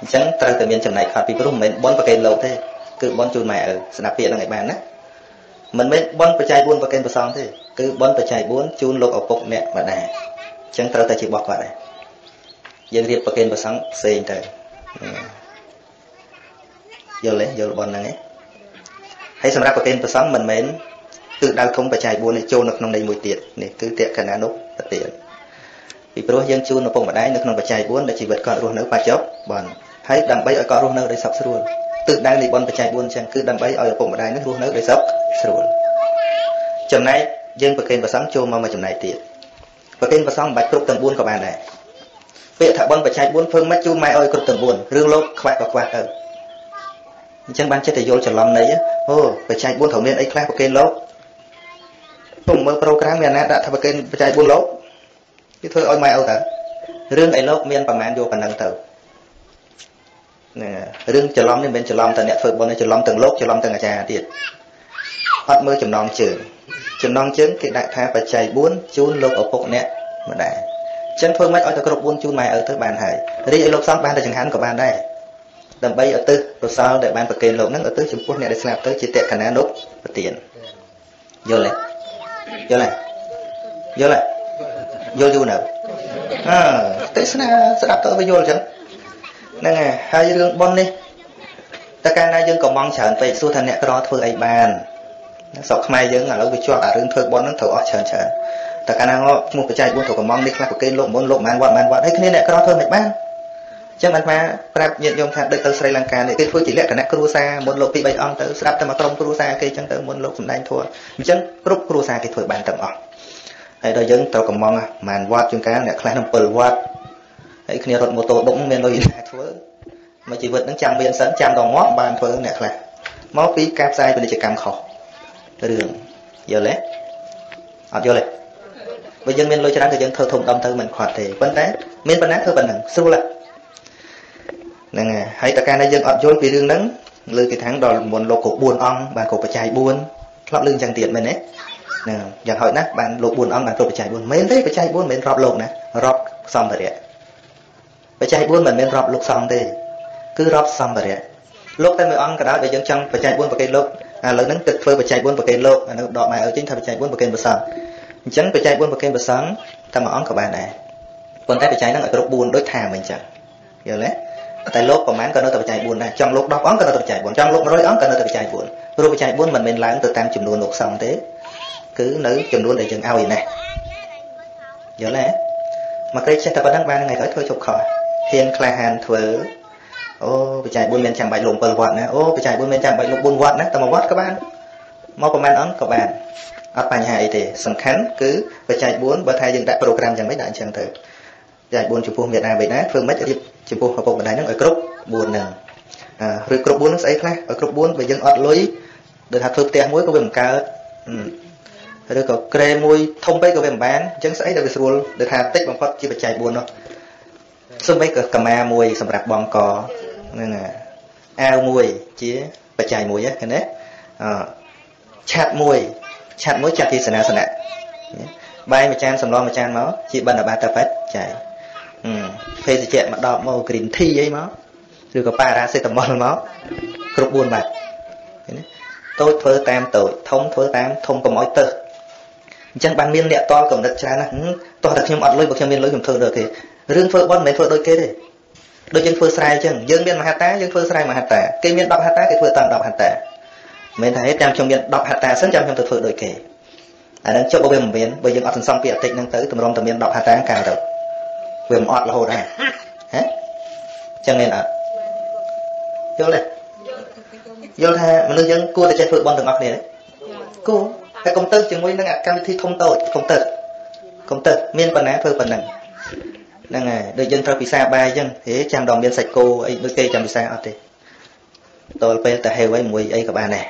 អញ្ចឹងត្រូវតែមានចំណែកខុសពីព្រោះមិនមែនបនប្រកេនលោកទេគឺបនជូនម៉ែឪស្ដាប់ពាក្យហ្នឹងឲ្យបានណាមិនមែនបនបច្ច័យ4ប្រកេនប្រសងទេគឺបនបច្ច័យ4ជូនលោកឪពុកអ្នកម្ដាយអញ្ចឹងត្រូវតែជារបស់គាត់ដែរយើងរៀបប្រកេនប្រសងផ្សេងទៅយល់ទេយល់បនហ្នឹងឯងហើយសម្រាប់ប្រកេនប្រសងមិនមែន គឺដៅធំបច្ច័យ4នេះចូលនៅក្នុងនៃមួយទៀតនេះគឺតេកណានុប្រទានពីព្រោះយើងជូនឪពុកម្ដាយនៅក្នុងបច្ច័យ4ដែលជីវិតគាត់រស់នៅបច្ចុប្បន្នហើយដើម្បីឲ្យគាត់រស់នៅដោយសុខស្រួលទិសដៅនៃបុណ្យបច្ច័យ4អញ្ចឹងគឺដើម្បីឲ្យឪពុកម្ដាយនឹងរស់នៅដោយសុខស្រួលចំណែកយើងប្រកេនប្រសងចូលមកមួយចំណែកទៀតប្រកេនប្រសងមិនបាច់គ្រប់ទាំង4ក៏បានដែរពាក្យថាបុណ្យបច្ច័យ4ធ្វើមិនជូនម៉ែឲ្យគ្រប់ទាំង4រឿងលោកខ្វះក៏ខ្វះទៅអញ្ចឹងបានចិត្តតែយល់ច្រឡំន័យអូបច្ច័យ4ត្រូវមានអីខ្លះប្រកេនលោក ខ្ញុំមើលប្រូក្រាមមានណាដាក់ថាប្រកេនបច្ច័យ4លោកគេធ្វើឲ្យម៉ែឪតើរឿងអីលោកមានប្រមាណយកប៉ុណ្ណឹងទៅណារឿងច្រឡំនេះមិនមែនច្រឡំតែអ្នកធ្វើបុណ្យច្រឡំទាំងលោកច្រឡំទាំងអាចារ្យទៀតអត់មើលចំណងជើងចំណងជើងគេដាក់ថាបច្ច័យ4ជូនលោកឪពុកអ្នកម្ដាយអញ្ចឹងធ្វើម៉េចឲ្យតែគ្រប់4ជូនម៉ែឪទៅបានហើយរីឯលោកសំបានតែចង្ហាន់ក៏បានដែរដើម្បីឧទ្ទិសកុសលដែលបានប្រគេនលោកហ្នឹងឧទ្ទិសចំពោះអ្នកដែលស្លាប់ទៅជាតេកណានុប្រទានយល់ទេ យល់ទេយល់ទេយល់យូរនៅអើទេសនាស្ដាប់ទៅវាយល់អញ្ចឹងហ្នឹងហើយហើយរឿងប៉ុននេះតើកាលណាយើងកំងច្រើនពេកសួរថាអ្នកក្រធ្វើអីបានស្រុកខ្មែរយើងឥឡូវវាជាប់អារឿងធ្វើប៉ុនហ្នឹងត្រូវអស់ច្រើនច្រើនតើកាលណាងឈ្មោះបច្ច័យ4ត្រូវកំងនេះខ្លះប្រគេនលោកមុនលោកបានវត្តបានវត្តហើយគ្នាអ្នកក្រធ្វើមិនបាន ចឹងបានថាប្រាប់ញាតិញោមថាដូចទៅស្រីលង្កានេះគេធ្វើជាលក្ខណៈគ្រួសារមុនលោកពី3អង្គទៅស្ដាប់តែមកក្រុមគ្រួសារគេចឹងទៅមុនលោកសំដែងធัวអញ្ចឹងគ្រប់គ្រួសារគេធ្វើបានទាំងអស់ហើយដល់យើងត្រូវកំងប្រហែលវត្តជាងកាលអ្នកខ្លះនឹង7វត្តហើយគ្នារត់ម៉ូតូដុកមានលុយណាធ្វើមកជីវិតនឹងចាំមានសិនចាំដល់ងាប់បានធ្វើអ្នកខ្លះមកពីការផ្សាយពាណិជ្ជកម្មខុសរឿងយល់ទេអត់យល់ទេបើយើងមានលុយច្រើនក៏យើងធ្វើធំដុំទៅមិនខាត់ទេប៉ុន្តែមានប៉ុណ្ណាធ្វើប៉ុណ្ណឹងស្រួលហ្នឹង ហើយតើកាលណាយើងអត់យល់ពីរឿងហ្នឹងលើគេថាងដល់មុនលោកក៏4អង្គបានក៏បច្ច័យ4ធ្លាប់លឺអញ្ចឹងទៀតមែនទេហ្នឹងយ៉ាងហោចណាស់បានលោក4អង្គបានគ្រប់បច្ច័យ4មែនទេបច្ច័យ4មិនមែនរាប់លោកណារាប់សម្ភារៈបច្ច័យ4មិនមែនរាប់លោកសង្ឃទេគឺរាប់សម្ភារៈលោកតែមួយអង្គក៏ដោយបើយើងចង់បច្ច័យ4ប្រកេនលោកឥឡូវហ្នឹងទឹកធ្វើបច្ច័យ4ប្រកេនលោកអានោះដកម៉ែឲ្យចេញថាបច្ច័យ4ប្រកេនប្រសងអញ្ចឹងបច្ច័យ4ប្រកេនប្រសងតែមួយអង្គក៏បានដែរប៉ុន្តែបច្ច័យហ្នឹងឲ្យគ្រប់4ដូចថាមិនអញ្ចឹងយល់ទេ តែលោកប្រហែលក៏នៅតែបច្ច័យ4ដែរចង់លោក10អង្គក៏នៅតែបច្ច័យ4ចង់លោក100អង្គក៏នៅតែបច្ច័យ4ព្រោះបច្ច័យ4មិនមែនឡើងទៅតាមចំនួនលោកសង្ឃទេគឺនៅចំនួនដែលយើងឲ្យណាយល់ទេមកក្រេចេះតែប៉ុណ្្នឹងបានថ្ងៃក្រោយធ្វើជប់ខុសហ៊ានក្លាហានធ្វើអូបច្ច័យ4មានចាំបាច់លោក7វត្តណាអូបច្ច័យ4មានចាំបាច់លោក4វត្តណាតែមួយវត្តក៏បានមកប្រហែលអង្គក៏បានអត់បញ្ហាអីទេសំខាន់គឺបច្ច័យ4បើថាយើងដាក់ប្រូក្រាមយ៉ាងម៉េចដាក់អញ្ចឹងទៅបច្ច័យ4ចំពោះមេដាបេដាធ្វើម៉េចរៀប ចំពោះឪពុកម្ដាយហ្នឹងឲ្យគ្រប់4ហ្នឹងឬគ្រប់4ហ្នឹងស្អីខ្លះឲ្យគ្រប់4បើយើងអត់លុយដូចថាធ្វើផ្ទះមួយក៏វាមិនកើតឬក៏ក្រែមួយធំពេកក៏វាមិនបានអញ្ចឹងស្អីដែលវាស្រួលដែលថាតិចបំផុតជាបច្ច័យ4នោះសូម្បីក៏កម្មាមួយសម្រាប់បងកហ្នឹងអាវមួយជាបច្ច័យមួយឃើញទេអឆាត់មួយឆាត់មួយចាត់ជាសនាសនៈបាយមួយចានសម្លមួយចានមកជាបណ្ឌបាតបច្ច័យ ភេសជ្ជៈមកដបមក green tea អីមកឬក៏ប៉ារ៉ាសេតាមុលមកគ្រប់4បាត់ឃើញទេតូចធ្វើតាមតូចធំធ្វើតាមធំកុំឲ្យទៅអញ្ចឹងបានមានអ្នកតល់កំណត់ច្រើនណាស់តោះតែខ្ញុំអត់លុយបើខ្ញុំមានលុយខ្ញុំធ្វើដូចគេរឿងធ្វើបន់មិនមែនធ្វើដូចគេទេដូចយើងធ្វើស្រែអញ្ចឹងយើងមានមហត្តាយើងធ្វើស្រែមហត្តាគេមាន10ហត្តាគេធ្វើតាម10ហត្តាមិនមែនថាហេតុតាមខ្ញុំមាន10ហត្តាសិនចាំខ្ញុំទៅធ្វើដូចគេអានឹងចុះបើវាមិនមានបើយើងអត់សន្សំពីអតិចហ្នឹងទៅតម្រុំតែមាន10ហត្តាកាលទៅ វាមិនអត់រហូតដែរហ៎ចឹងមានអត់យល់ទេយល់ថាមនុស្សយើងគួរតែចេះធ្វើបន់ទាំងអស់គ្នាទេគួរហើយកុំទៅជាមួយនឹងកម្មវិធីធំតូចកុំទៅកុំទៅមានប៉ុណ្ណាធ្វើប៉ុណ្ណឹងហ្នឹងហើយដូចយើងត្រូវពិសាបាយអញ្ចឹងហេចាំដល់មានសាច់គោអីដូចគេចាំពិសាអត់ទេតលពេលទៅហេវឲ្យមួយអីក៏បានដែរ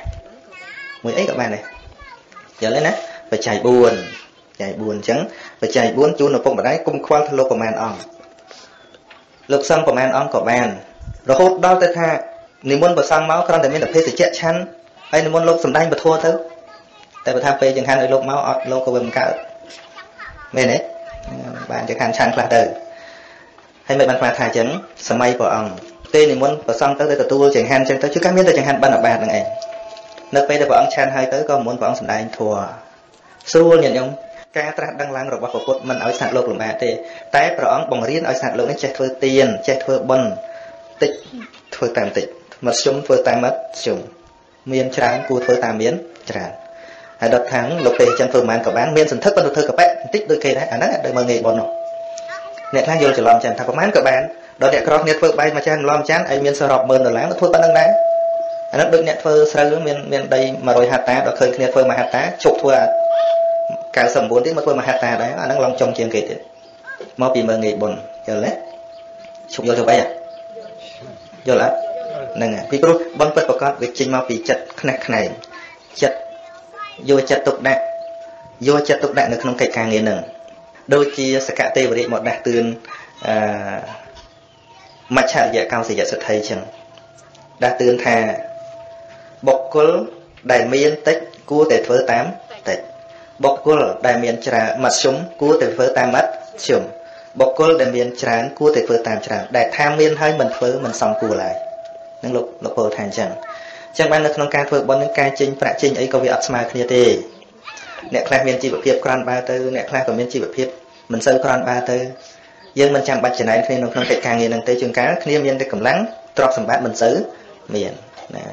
មួយអីក៏បានដែរយល់ទេណាបច្ច័យ4ប ច្ច័យ4អញ្ចឹងបច្ច័យ4ជូនឪពុកម្ដាយគុំខ្វល់ទៅលោកប្រមាណអង្គលោកសឹងប្រមាណអង្គក៏បាន រហូតដល់ទៅថានិមន្តប្រសង់មកគ្រាន់តែមានតែភេសជ្ជៈឆាន់ហើយនិមន្តលោកសំដែងពធទៅតែបើថាពេលចង្ហាន់ឲ្យលោកមកអត់លោកក៏វាមិនកើតមែនទេបានចង្ហាន់ឆាន់ខ្លះទៅហើយមិនបានខ្វះថាអញ្ចឹងសម័យព្រះអង្គពេលនិមន្តប្រសង់ទៅទៅទទួលចង្ហាន់អញ្ចឹងទៅគឺកាមានតែចង្ហាន់បណ្ឌបាតហ្នឹងឯងនៅពេលដែលព្រះអង្គឆាន់ហើយទៅក៏មុនព្រះអង្គសំដែងធัวស្រួលញាតិញោម ការត្រាស់ដឹងឡើងរបស់ព្រះពុទ្ធមិនឲ្យស្នាលោកលំបាកទេតែព្រះអង្គបង្រៀនឲ្យស្នាលោកនេះចេះធ្វើទានចេះធ្វើបុណ្យតិចធ្វើតាមតិចមធ្យមធ្វើតាមមធ្យមមានច្រើនគួរធ្វើតាមមានច្រើនហើយដុតខាងលោកទេចឹងធ្វើមិនក៏បានមានសន្ធឹកប៉ុន្តែធ្វើកប៉ែបន្តិចដូចគេដែរអាហ្នឹងដែលមើលងាយបុណ្យនោះអ្នកខ្លះយល់ច្រឡំចឹងថាប្រហែលក៏បានដល់អ្នកក្រគ្នាធ្វើបាយមួយចានឡំចានឯងមានសរុប10000ដុល្លារទៅធ្វើប៉ុណ្្នឹងដែរអានោះដូចអ្នកធ្វើស្រូវមានមានដី100ហត្តាដល់ឃើញគ្នាធ្វើ1ហត្តាជប់ធ្វើអា 99ទៀតមកធ្វើ1ហត្តាដែរអាហ្នឹងឡងចំជាងគេទៀតមកពីមើលងាយបុណ្យយល់ទេជប់យល់ទៅអីយល់អត់ហ្នឹងពីព្រោះបុណ្យពិតប្រកបវាចេញមកពីចិត្តខ្នះខ្នែងចិត្តយកចិត្តទុកដាក់យកចិត្តទុកដាក់នៅក្នុងកិច្ចការងារហ្នឹងដូចជាសកទេវរាជមកដាស់តឿនអឺមច្ឆរិយកោសយសទ្ធិចឹងដាស់តឿនថាបុគ្គលដែលមានតិចគួរតែធ្វើតាមតិច បុគ្គលដែលមានច្រើនមធ្យមគួរតែធ្វើតាមមធ្យមបុគ្គលដែលមានច្រើនគួរតែធ្វើតាមច្រើនដែលថាមានហើយមិនធ្វើមិនសមគួរឡើយនឹងលោកលោកពោលថាអញ្ចឹងអញ្ចឹងបាននៅក្នុងការធ្វើបុណ្យនឹងការចេញប្រាក់ចេញអីក៏វាអត់ស្មើគ្នាទេអ្នកខ្លះមានជីវភាពក្រាន់បើទៅអ្នកខ្លះក៏មានជីវភាពមិនសូវក្រាន់បើទៅយើងមិនចាំបាច់ចំណែនគ្នានៅក្នុងកិច្ចការងារនឹងទេជួនកាលគ្នាមានតែកម្លាំងទ្រព្យសម្បត្តិមិនសូវមានណា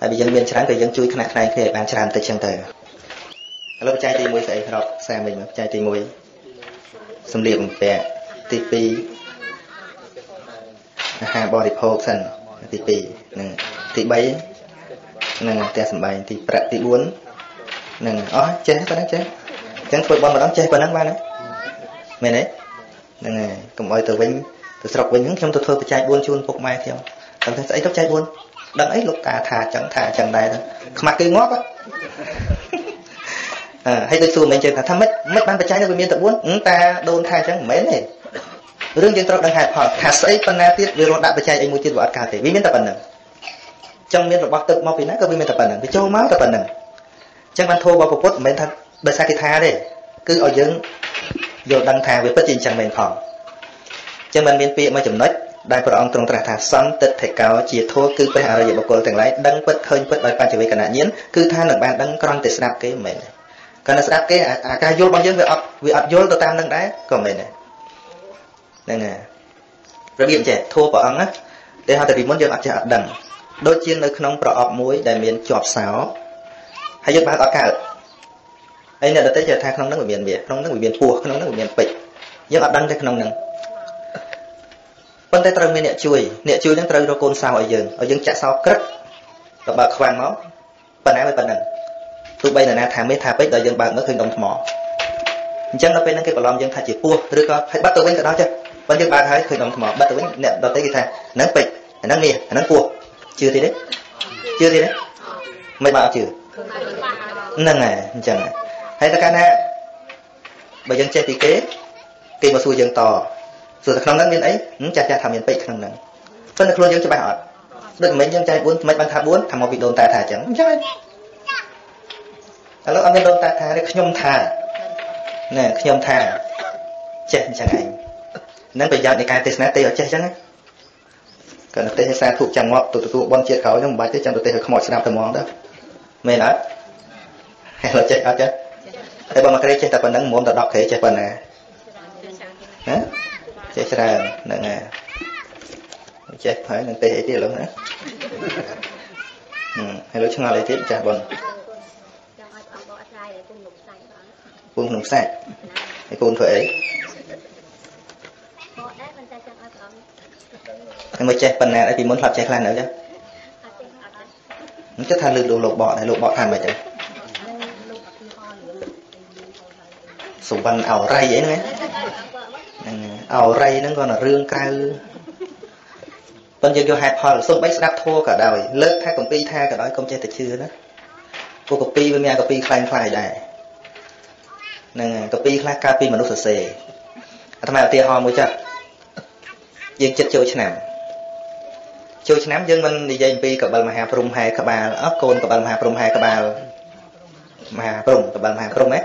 ហើយបើយើងមានច្រើនក៏យើងជួយខ្នះខ្នែងគ្នាឲ្យបានច្រើនតិចចឹងទៅ ឥឡូវបច្ច័យទី1ស្អីក្រោបខ្សែមិញមកបច្ច័យទី1សម្លៀកបំពាក់ទី2អាហារបរិភោគសិនទី2នឹងទី3នឹងផ្ទះសម្បែងទីប្រាក់ទី4នឹងអស់ចេះប៉ុណ្ណឹងចេះអញ្ចឹងធ្វើបន់ម្ដងចេះប៉ុណ្ណឹងបានទេមែនទេហ្នឹងហើយកុំឲ្យទៅវិញទៅស្រុកវិញខ្ញុំទៅធ្វើបច្ច័យ4ជូនពុកម៉ែខ្ញុំតែស្អីទៅបច្ច័យ4ដឹងអីលោកតាថាអញ្ចឹងថាអញ្ចឹងដែរខ្មាស់គឺងាប់អឺ ហើយដូចសួរមិញជើថាថាមិនមិនបានបច្ច័យនៅវាមានតែ4តាដូនថាអញ្ចឹងមិនមែនទេរឿងយើងត្រូវដឹងហេតុផលថាស្អីប៉ុណ្ណាទៀតវារត់ដាក់បច្ច័យអីមួយទៀតវាអត់កើតទេវាមានតែប៉ុណ្្នឹងចឹងមានរបស់ទឹកមកពីណាក៏វាមានតែប៉ុណ្្នឹងវាចូលមកតែប៉ុណ្្នឹងចឹងបានធោះរបស់ពុទ្ធមិនមែនថាដោយសារគេថាទេគឺឲ្យយើងយល់ដឹងថាវាពិតជាអញ្ចឹងមែនផងចឹងមិនមានពាក្យមួយចំណុចដែលព្រះអង្គទ្រង់ត្រាស់ថាសន្តិទ្ធិកោជាធัวគឺព្រះអរិយបុគ្គលទាំងឡាយដឹងពិតឃើញពិតដោយបច្ចវេកណញ្ញាណគឺថានឹងបានដឹងក្រំតែស្ដាប់គេមិនមែនទេ គាត់ស្ដាប់គេអាការយល់របស់យើងវាអត់វាអត់យល់ទៅតាមនឹងដែរក៏មិនមែនដែរហ្នឹងហើយរបៀបចេះធัวព្រះអង្គណាតែហៅតែពីមុនយើងអត់ចេះអត់ដឹងដូចជានៅក្នុងប្រអប់មួយដែលមានជាប់សោហើយយើងបើកអត់កើតហើយអ្នកដទៃចេះថាក្នុងហ្នឹងវាមានវាក្នុងហ្នឹងវាមានពស់ក្នុងហ្នឹងវាមានពេជ្រយើងអត់ដឹងទេក្នុងហ្នឹងប៉ុន្តែត្រូវមានអ្នកជួយអ្នកជួយហ្នឹងត្រូវរកកូនសៅឲ្យយើងឲ្យយើងចាក់សោក្រឹកទៅបើកខ្វាំងមកប៉ុណ្ណាមិនប៉ុណ្ណឹង ទោះបីនរណាថាមេថាពេជ្រដល់យើងបើកមើលឃើញដុំថ្មអញ្ចឹងដល់ពេលហ្នឹងគេបន្លំយើងថាជាពស់ឬក៏ឲ្យបាត់ទៅវិញក៏ដល់ចេះបើយើងបើកហើយឃើញដុំថ្មបាត់ទៅវិញអ្នកដទៃគេថាហ្នឹងពេជ្រហ្នឹងមាសហ្នឹងពស់ជឿទេទេជឿទេទេមិនបើអត់ជឿហ្នឹងហើយអញ្ចឹងហើយតែកាលណាបើយើងចេះពីគេគេមកសួរយើងតសួរតែក្នុងហ្នឹងមានអីចាស់ចាស់ថាមានពេកក្នុងហ្នឹងប៉ុន្តែខ្លួនយើងច្បាស់អត់ដូចមិនយើងចែក4មិនបានថា4ថាមកពីដូនតាថាអញ្ចឹងអញ្ចឹង ឥឡូវអត់មានដូនតាថាទេខ្ញុំថាណែខ្ញុំថាចេះអញ្ចឹងឯងនឹងប្រយោជន៍នៃការទេសនាទេអត់ចេះអញ្ចឹងគាត់ទេសសាធុចាំងាប់ទៅទទួលបនជាតិក្រោយហ្នឹងមិនបាច់ទេចាំទៅទេសឲ្យខ្មោចស្ដាប់តែហ្មងទៅមែនអត់ហើយចេះអត់ចេះហើយបើមកក្រេចេះតែប៉ុណ្្នឹងមុំតែ10ក្រេចេះប៉ុណ្ណាណាចេះច្រើនហ្នឹងហើយចេះហើយនឹងទេអីទៀតឥឡូវណាហើយលោកឆ្ងល់អីទៀតចាស់ប៉ុន ពូនក្នុងសាច់ហើយពូនធ្វើអីតែមកចេះប៉ុណ្ណាអីពីមុនធ្លាប់ចេះខ្លះនៅចាមិនគិតថាលើកលោកលោកបកដែរលោកបកថាមិនអីសុវណ្ណអរ័យអីហ្នឹងហ្នឹងអរ័យហ្នឹងគាត់រឿងក្រៅប៉ុន្តែយើងយកហេតុផលសូម្បីស្ដាប់ធម៌ក៏ដោយលើកថាកម្ពីថាក៏ដោយកុំចេះតែជឿណាពួកកម្ពីវាមានកម្ពីខ្លាំងខ្លាយដែរហ្នឹងកម្ពីខ្លះកើតពីមនុស្សសរសេរអាត្មាឧទាហរណ៍មួយចាស់យើងចិត្តចូលឆ្នាំចូលឆ្នាំយើងមិននិយាយអំពីកបិលមហាព្រំហែក្បាលអើកូនកបិលមហាព្រំហែក្បាលមហាព្រំកបិលមហាព្រំហ៎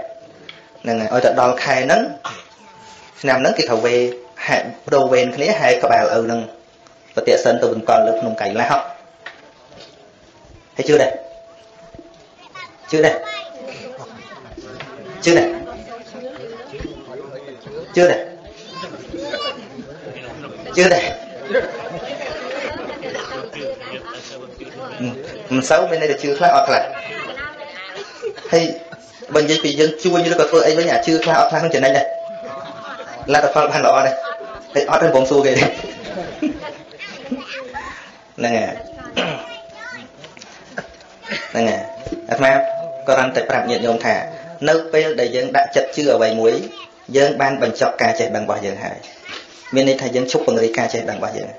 ហ្នឹងហើយឲ្យទៅដល់ខែហ្នឹងឆ្នាំហ្នឹងគេត្រូវវេហែបដូរវេនគ្នាហែក្បាលឪហ្នឹងប្រតិសិនទៅបង្កល់លើភ្នំកៃឡាស់ហើយជឿដែរជឿដែរជឿដែរ ជឿដែរជឿដែរមិនសូវមានន័យថាជឿខ្លះអត់ខ្លះហើយបើនិយាយពីយើងជួញឬក៏ធ្វើអីវិញអាជឿខ្លះអត់ខ្លះនឹងចំណេញដែរលទ្ធផលបានល្អដែរហើយអត់នឹងបងសួរគេហ្នឹងហើយហ្នឹងហើយអាត្មាក៏រំតែប្រាប់ញាតិញោមថា នៅពេលដែលយើងដាក់ចិត្តជឿអ្វីមួយ យើងបានបញ្ចប់ការចេះដឹងរបស់យើងហើយមានន័យថាយើងជប់ពង្រីកការចេះដឹងរបស់យើង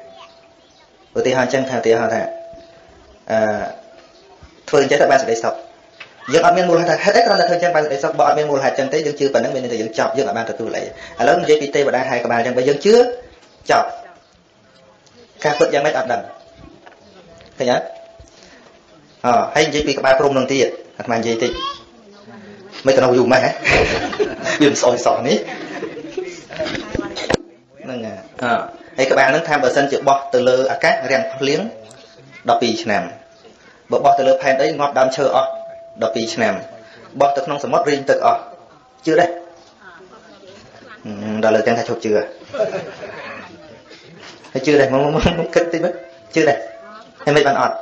ឧទាហរណ៍អញ្ចឹងថាឧទាហរណ៍ថាអឺធ្វើអញ្ចឹងទៅបានសេចក្តីសុខយើងអត់មានមូលហេតុថាហេតុអីគ្រាន់តែធ្វើអញ្ចឹងបានសេចក្តីសុខបើអត់មានមូលហេតុអញ្ចឹងទេយើងជឿប៉ុណ្ណឹងមានន័យថាយើងចប់យើងអត់បានទទួលអីឥឡូវនិយាយពីទេវតាហើយក្បាលអញ្ចឹងបើយើងជឿចប់ការពិតយ៉ាងម៉េចអត់ដឹងឃើញអត់អហើយនិយាយពីក្បាលព្រំនឹងទៀតអាត្មានិយាយតិច មិនទៅយូរម៉េចហ៎វាមិនស្អុយសោះនេះហ្នឹងហើយក្បាលហ្នឹងថាបើសិនជាបោះទៅលើអាកាសរាំងភ្លៀង12ឆ្នាំបើបោះទៅលើផែនដីងាប់ដើមឈើអស់12ឆ្នាំបោះទៅក្នុងសមុទ្ររីងទឹកអស់ជឿដែរដល់លើទាំងថាជប់ជឿហើយជឿដែរមកគិតតិចមើលជឿដែរហើយមិនបានអត់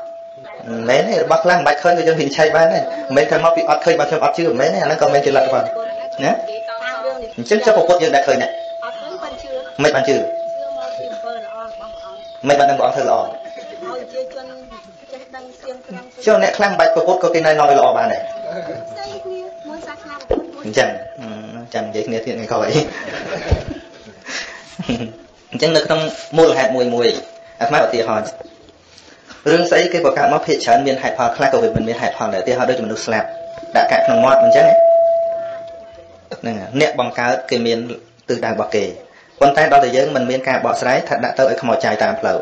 មែនទេរបស់ខ្លះមិនបាច់ឃើញក៏យើងវិនិច្ឆ័យបានដែរមិនមែនថាមកពីអត់ឃើញបើខ្ញុំអត់ជឿមិនមែនទេអាហ្នឹងក៏មិនជាលទ្ធផលណាអញ្ចឹងចុះប្រពុតយើងដែរឃើញដែរអត់ឃើញបានជឿមិនបានជឿជឿមកពីអំពើល្អរបស់ព្រះអង្គមិនបានដឹងព្រះអង្គធ្វើល្អឲ្យជាជនចេះដឹងសៀងត្រង់ចុះអ្នកខ្លះមិនបាច់ប្រពុតក៏គេណែនាំឲ្យល្អបានដែរស្អីគ្នាមួយសាសនាប្រពុតមួយអញ្ចឹងចាំនិយាយគ្នាទៀតថ្ងៃក្រោយអញ្ចឹងនៅក្នុងមូលហេតុមួយមួយអាត្មាឧទាហរណ៍ រឿងស្អីគេបង្កើតមកភាកច្រើនមានហេតុផលខ្លះក៏វាមិនមានហេតុផលដែរទីហោដូចមនុស្សស្លាប់ដាក់កាក់ក្នុងមាត់អញ្ចឹងហ្នឹងអ្នកបង្កើតគេមានទិសដៅរបស់គេប៉ុន្តែដល់តែយើងមិនមានការបកស្រាយថាដាក់ទៅឲ្យខ្មោចចាយតាមផ្លូវ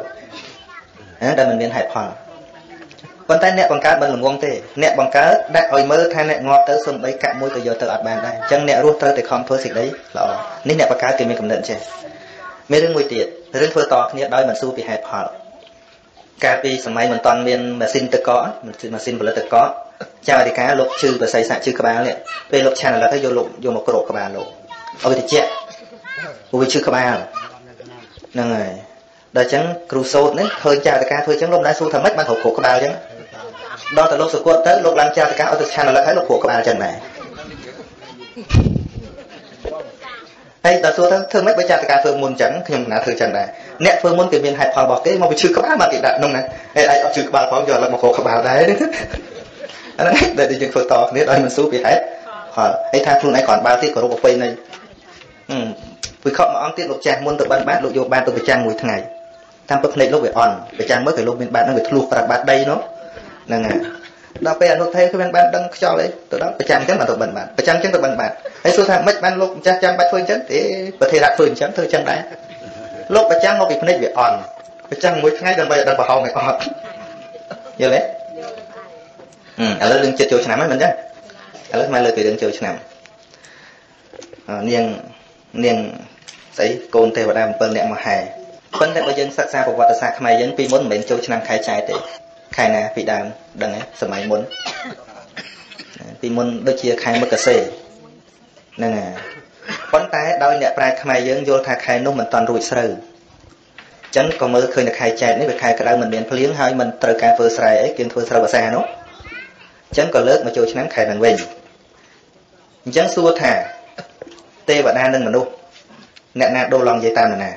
ណាដែលមិនមានហេតុផលប៉ុន្តែអ្នកបង្កើតមិនល្ងងទេអ្នកបង្កើតដាក់ឲ្យមើលថាអ្នកងាប់ទៅសំបីកាក់មួយក៏យកទៅអត់បានដែរអញ្ចឹងអ្នករស់ត្រូវតែខំធ្វើសេចក្តីល្អនេះអ្នកបង្កើតគេមានកំណត់ចេះមានរឿងមួយទៀតរឿងធ្វើតគ្នាដោយមិនស៊ូពីហេតុផល កាលពីសម័យមិនតាន់មានម៉ាស៊ីនទឹកកកម៉ាស៊ីនផលិតទឹកកកចៅអធិការលោកជឺប្រស័យសាក់ជឺក្បាលនេះពេលលោកឆានឥឡូវទៅយកលោកយកមកក្រោកក្បាលលោកឲ្យវាត្រជាក់ព្រោះវាជឺក្បាលហ្នឹងហើយដល់អញ្ចឹងគ្រូសោតនេះឃើញចៅអធិការធ្វើអញ្ចឹងលោកមិនដែលសួរថាម៉េចបានក្រោកក្រោកក្បាលអញ្ចឹងដល់តែលោកសុគតទៅលោកឡើងចៅអធិការឲ្យទៅឆានឥឡូវហើយលោកក្រោកក្បាលអញ្ចឹងដែរ ហើយតើសួរទៅធ្វើម៉េចបើចាត់ការធ្វើមុនអញ្ចឹងខ្ញុំមិនណាធ្វើអញ្ចឹងដែរអ្នកធ្វើមុនគេមានហេតុផលរបស់គេមកវាឈឺក្បាលមកគេដាក់នោះណាហើយឯងអត់ឈឺក្បាលផងយកឡើងមកខោក្បាលដែរអាហ្នឹងដែលយើងធ្វើតគ្នាដោយមិនស៊ូពីហេតុផលហើយថាខ្លួនឯងគ្រាន់បើទៀតក៏រូបអពេញនៃវិខមួយអង្គទៀតលោកចាស់មុនទៅបានបាតលោកយកបានទៅប្រចាំងមួយថ្ងៃតាមពិតភ្នែកលោកវាអន់ប្រចាំងមើលក៏លោកមានបាតហ្នឹងវាធ្លុះប្រាប់បាតដីនោះហ្នឹងហើយ ដល់ពេលអនុថេគ្មានបានដឹងខ្យល់អីទៅដល់ប្រចាំអញ្ចឹងបានទៅបិណ្ឌបាតប្រចាំអញ្ចឹងទៅបិណ្ឌបាតហើយសួរថាមិនបានលោកម្ចាស់ចាំបាច់ធ្វើអញ្ចឹងទេប្រធានធ្វើអញ្ចឹងធ្វើអញ្ចឹងដែរលោកប្រចាំមកពីភ្នែកវាអន់ប្រចាំមួយថ្ងៃដើម្បីឲ្យដឹងប្រហោងឲ្យអត់យល់ទេអឺឥឡូវរឿងចិត្តចូលឆ្នាំហ្នឹងមិនចឹងឥឡូវមកលើពីរឿងចូលឆ្នាំនាងនាងស្អីកូនទេវតា7នាក់មហែប៉ុន្តែបើយើងសិក្សាប្រវត្តិសាស្ត្រខ្មែរយើងពីមុនមិនមែនចូលឆ្នាំខែចែកទេ ខែណាពីដើមដឹងទេសម័យមុនពីមុនដូចជាខែមករាហ្នឹងហើយប៉ុន្តែដោយអ្នកប្រាជ្ញខ្មែរយើងយល់ថាខែនោះមិនតាន់រួចស្រូវចឹងក៏មើលឃើញតែខែចែកនេះវាខែក្តៅមិនមានភ្លៀងហើយមិនត្រូវការធ្វើស្រែអីគេធ្វើស្រូវភាសានោះចឹងក៏លើកមកចូលឆ្នាំខែនឹងវិញអញ្ចឹងសួរថាទេវតានិងមនុស្សអ្នកណាដូរឡងនិយាយតាមណា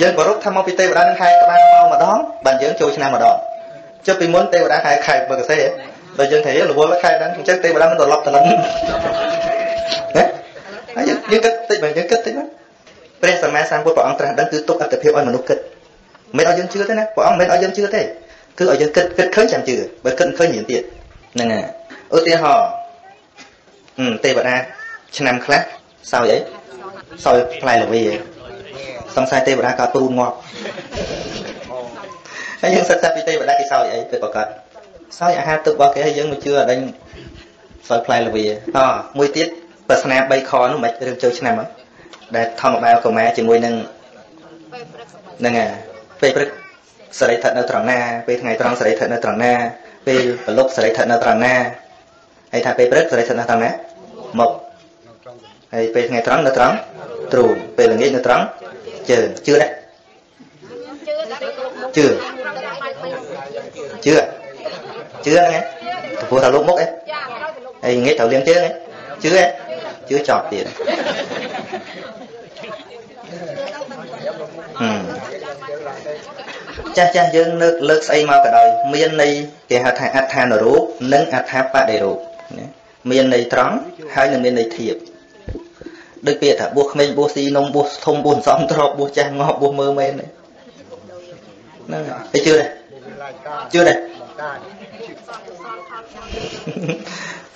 យើងប្ររពថាមកពីទេវតានឹងខែក្បាលមកម្ដងបានយើងចូលឆ្នាំម្ដងចុះពីមុនទេវតាខែខែបើកសេដល់យើង thấy រវល់ខែហ្នឹងអញ្ចឹងទេវតាមិនត្រឡប់ទៅនឹងណាហើយយើងគិតតិចបើយើងគិតតិចណាព្រះសម្សម្មាសម្ពុទ្ធព្រះអង្គត្រាស់ដឹងគឺទុកអត្តភាពឲ្យមនុស្សគិតមិនឲ្យយើងជឿទេណាព្រះអង្គមិនឲ្យយើងជឿទេគឺឲ្យយើងគិតគិតឃើញចាំជឿបើគិតឃើញរៀនទៀតហ្នឹងហើយឧទាហរណ៍ទេវតាឆ្នាំខ្លះសោយអីសោយផ្លែល្វី សង្ស័យទេវតាក៏ព្រូនងាប់ហើយយើងសិក្សាពីទេវតាគេសោយអីទៅប្រកាសសោយអាហារទឹករបស់គេហើយយើងមកជឿអដេញសោយផ្លែល្វីតមួយទៀតប្រស្នា3ខនោះមិនរឿងចូលឆ្នាំហ្នឹងដែលធម្មបាលកុមារជាមួយនឹងហ្នឹងហើយពេលព្រឹកសរីឋិតនៅត្រង់ណាពេលថ្ងៃត្រង់សរីឋិតនៅត្រង់ណាពេលប្រលប់សរីឋិតនៅត្រង់ណាហើយថាពេលព្រឹកសរីឋិតនៅត្រង់ណាមកហើយពេលថ្ងៃត្រង់នៅត្រង់ទ្រូងពេលល្ងាចនៅត្រង់ ជើងជឿដែរជឿជឿជឿហ្នឹងឯងព្រោះថាលោកមុខឯងហើយងាកត្រូវលៀងជើងឯងជឿឯងជឿចប់ទៀតចាស់ចាស់យើងលើកលើកស្អីមកក៏ដោយមានន័យគេហៅថាអត្ថានុរូបនិងអត្ថាបដិរូបមានន័យត្រង់ហើយនឹងមានន័យធៀប ដូចពាក្យថាបួសក្មេងបួសស៊ីនំបួសធំបួសសំទ្របបួសចាស់ងាប់បួសមើមែនហ្នឹងហើយជឿដែរជឿដែរ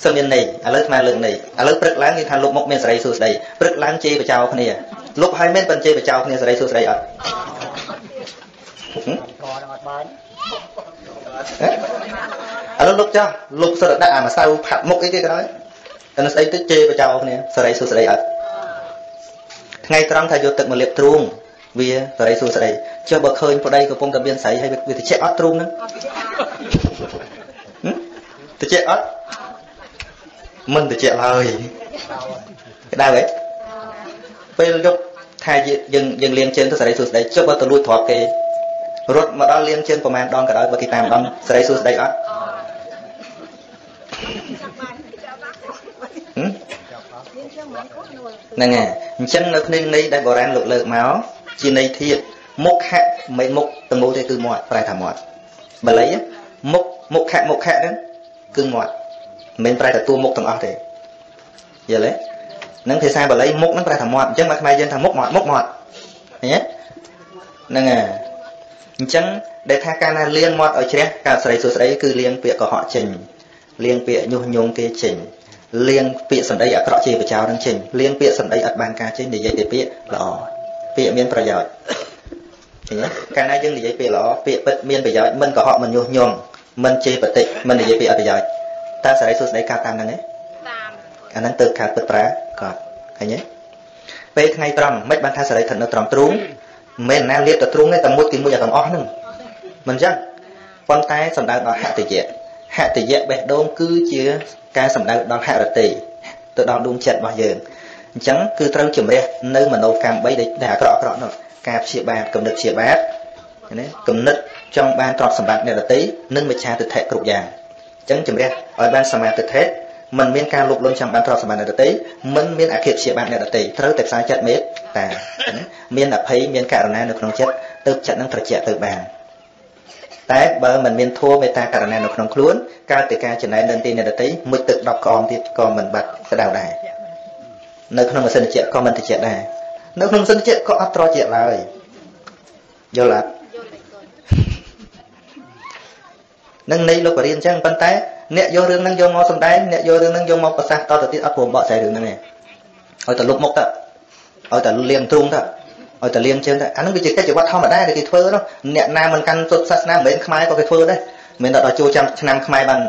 សមានន័យឥឡូវស្មើលើកន័យឥឡូវព្រឹកឡើងគេថាលោកមុខមានសេរីសួស្តីព្រឹកឡើងជេរបចោគ្នាលោកហើយមែនប៉ុនជេរបចោគ្នាសេរីសួស្តីអត់បានឥឡូវលោកចាស់លោកសិតដាក់អាម្សៅផាត់មុខអីគេក៏ដោយតែស្អីទៅជេរបចោគ្នាសេរីសួស្តីអត់ ថ្ងៃត្រង់ថាយកទឹកមកលាបទ្រូងវាសេរីសួស្តីចុះបើឃើញប្តីកំពុងតែមានស្រីហើយវាតិចអត់ទ្រូងហ្នឹងតិចអត់មិនតិចឡើយក្តៅហ៎ពេលយកថាយើងយើងលៀងជើងទៅសេរីសួស្តីចុះបើទៅលួចទ្រព្យគេរត់មកដល់លៀងជើងប្រហែលដងក៏ដោយបើគេតាមដងសេរីសួស្តីអត់ហ្នឹងហើយ អញ្ចឹងនៅក្នុងន័យដែលបុរាណលោកលើកមកជាន័យធៀបមុខខៈមិនមុខទាំងមូលទេគឺមាត់ប្រែថាមាត់បាលីមុខមុខខៈមុខខៈហ្នឹងគឺមាត់មិនប្រែថាតួមុខទាំងអស់ទេយល់ទេនឹងភាសាបាលីមុខហ្នឹងប្រែថាមាត់អញ្ចឹងមកខ្មែរយើងថាមុខមាត់មុខមាត់ឃើញទេហ្នឹងហើយអញ្ចឹងដែលថាកាលណាលៀងមាត់ឲ្យជ្រះការស្រីសួស្ដីគឺលៀងពាក្យកុហកចេញលៀងពាក្យញុះញង់គេចេញ លៀងពាក្យសម្ដីអាក្រក់ជាបចោនឹងចេញលៀងពាក្យសម្ដីអត់បានការចេញនិយាយតែពាក្យល្អពាក្យមានប្រយោជន៍ឃើញទេកាលណាយើងនិយាយពាក្យល្អពាក្យពិតមានប្រយោជន៍មិនកុហកមិនញុះញង់មិនជេរបតិមិននិយាយពាក្យអត់ប្រយោជន៍តើសេរីសួស្ដីកើតតាមហ្នឹងទេតាមអាហ្នឹងទៅកើតពិតប្រាកដឃើញទេពេលថ្ងៃត្រង់មិនបានថាសេរីស្ថិតនៅត្រង់ទ្រូងមិនមែនណាលៀបទៅទ្រូងទេតែមួយទីមួយអាទាំងអស់ហ្នឹងមិនអញ្ចឹងប៉ុន្តែសំដៅដល់ហតិយៈហតិយៈបេះដូងគឺជា ការសម្ដៅដល់ហរតិទៅដល់ដួងចិត្តរបស់យើងអញ្ចឹងគឺត្រូវជំរះនៅមនោកម្ម3ដែលអាក្រក់អាក្រក់នោះការព្យាបាទគំនិតព្យាបាទណាគំនិតចង់បានទ្រព្យសម្បត្តិអ្នកដទៃនិងមិច្ឆាទិដ្ឋិគ្រប់យ៉ាងអញ្ចឹងជំរះឲ្យបានសមាទិដ្ឋិមិនមានការលោភលន់ចង់បានទ្រព្យសម្បត្តិអ្នកដទៃមិនមានអគិព្យាបាទអ្នកដទៃត្រូវតែខ្សែចិត្តមេត្តាមានអភ័យមានករណានៅក្នុងចិត្តទើបចិត្តនឹងត្រជាក់ទៅបាន តែបើមិនមានធัวមេត្តាករណានៅក្នុងខ្លួនកើតតែការចំណែនដល់ទីអ្នកដទៃមួយទឹក10ក្អមទៀតក៏មិនបាត់ស្ដៅដែរនៅក្នុងម៉ាស៊ីនត្រជាក់ក៏មិនត្រជាក់ដែរនៅក្នុងម៉ាស៊ីនត្រជាក់ក៏អត់ត្រជាក់ឡើយយល់អត់នឹងនៃលោកបរិញ្ញាអញ្ចឹងប៉ុន្តែអ្នកយករឿងហ្នឹងយកមកសំដែងអ្នកយករឿងហ្នឹងយកមកប្រសាសន៍តទៅទៀតអត់ព្រមបកស្រាយរឿងហ្នឹងទេឲ្យតែលុបមុខទៅឲ្យតែលៀងទ្រូងទៅ ឲ្យតែលៀងជើងទៅអាហ្នឹងវាជាកិច្ចវត្តធម្មតាដែលគេធ្វើនោះអ្នកណាមិនកាន់សុទ្ធសាសនាមិនមែនខ្មែរក៏គេធ្វើដែរមិនមែនដល់ចូលចាំឆ្នាំខ្មែរបាន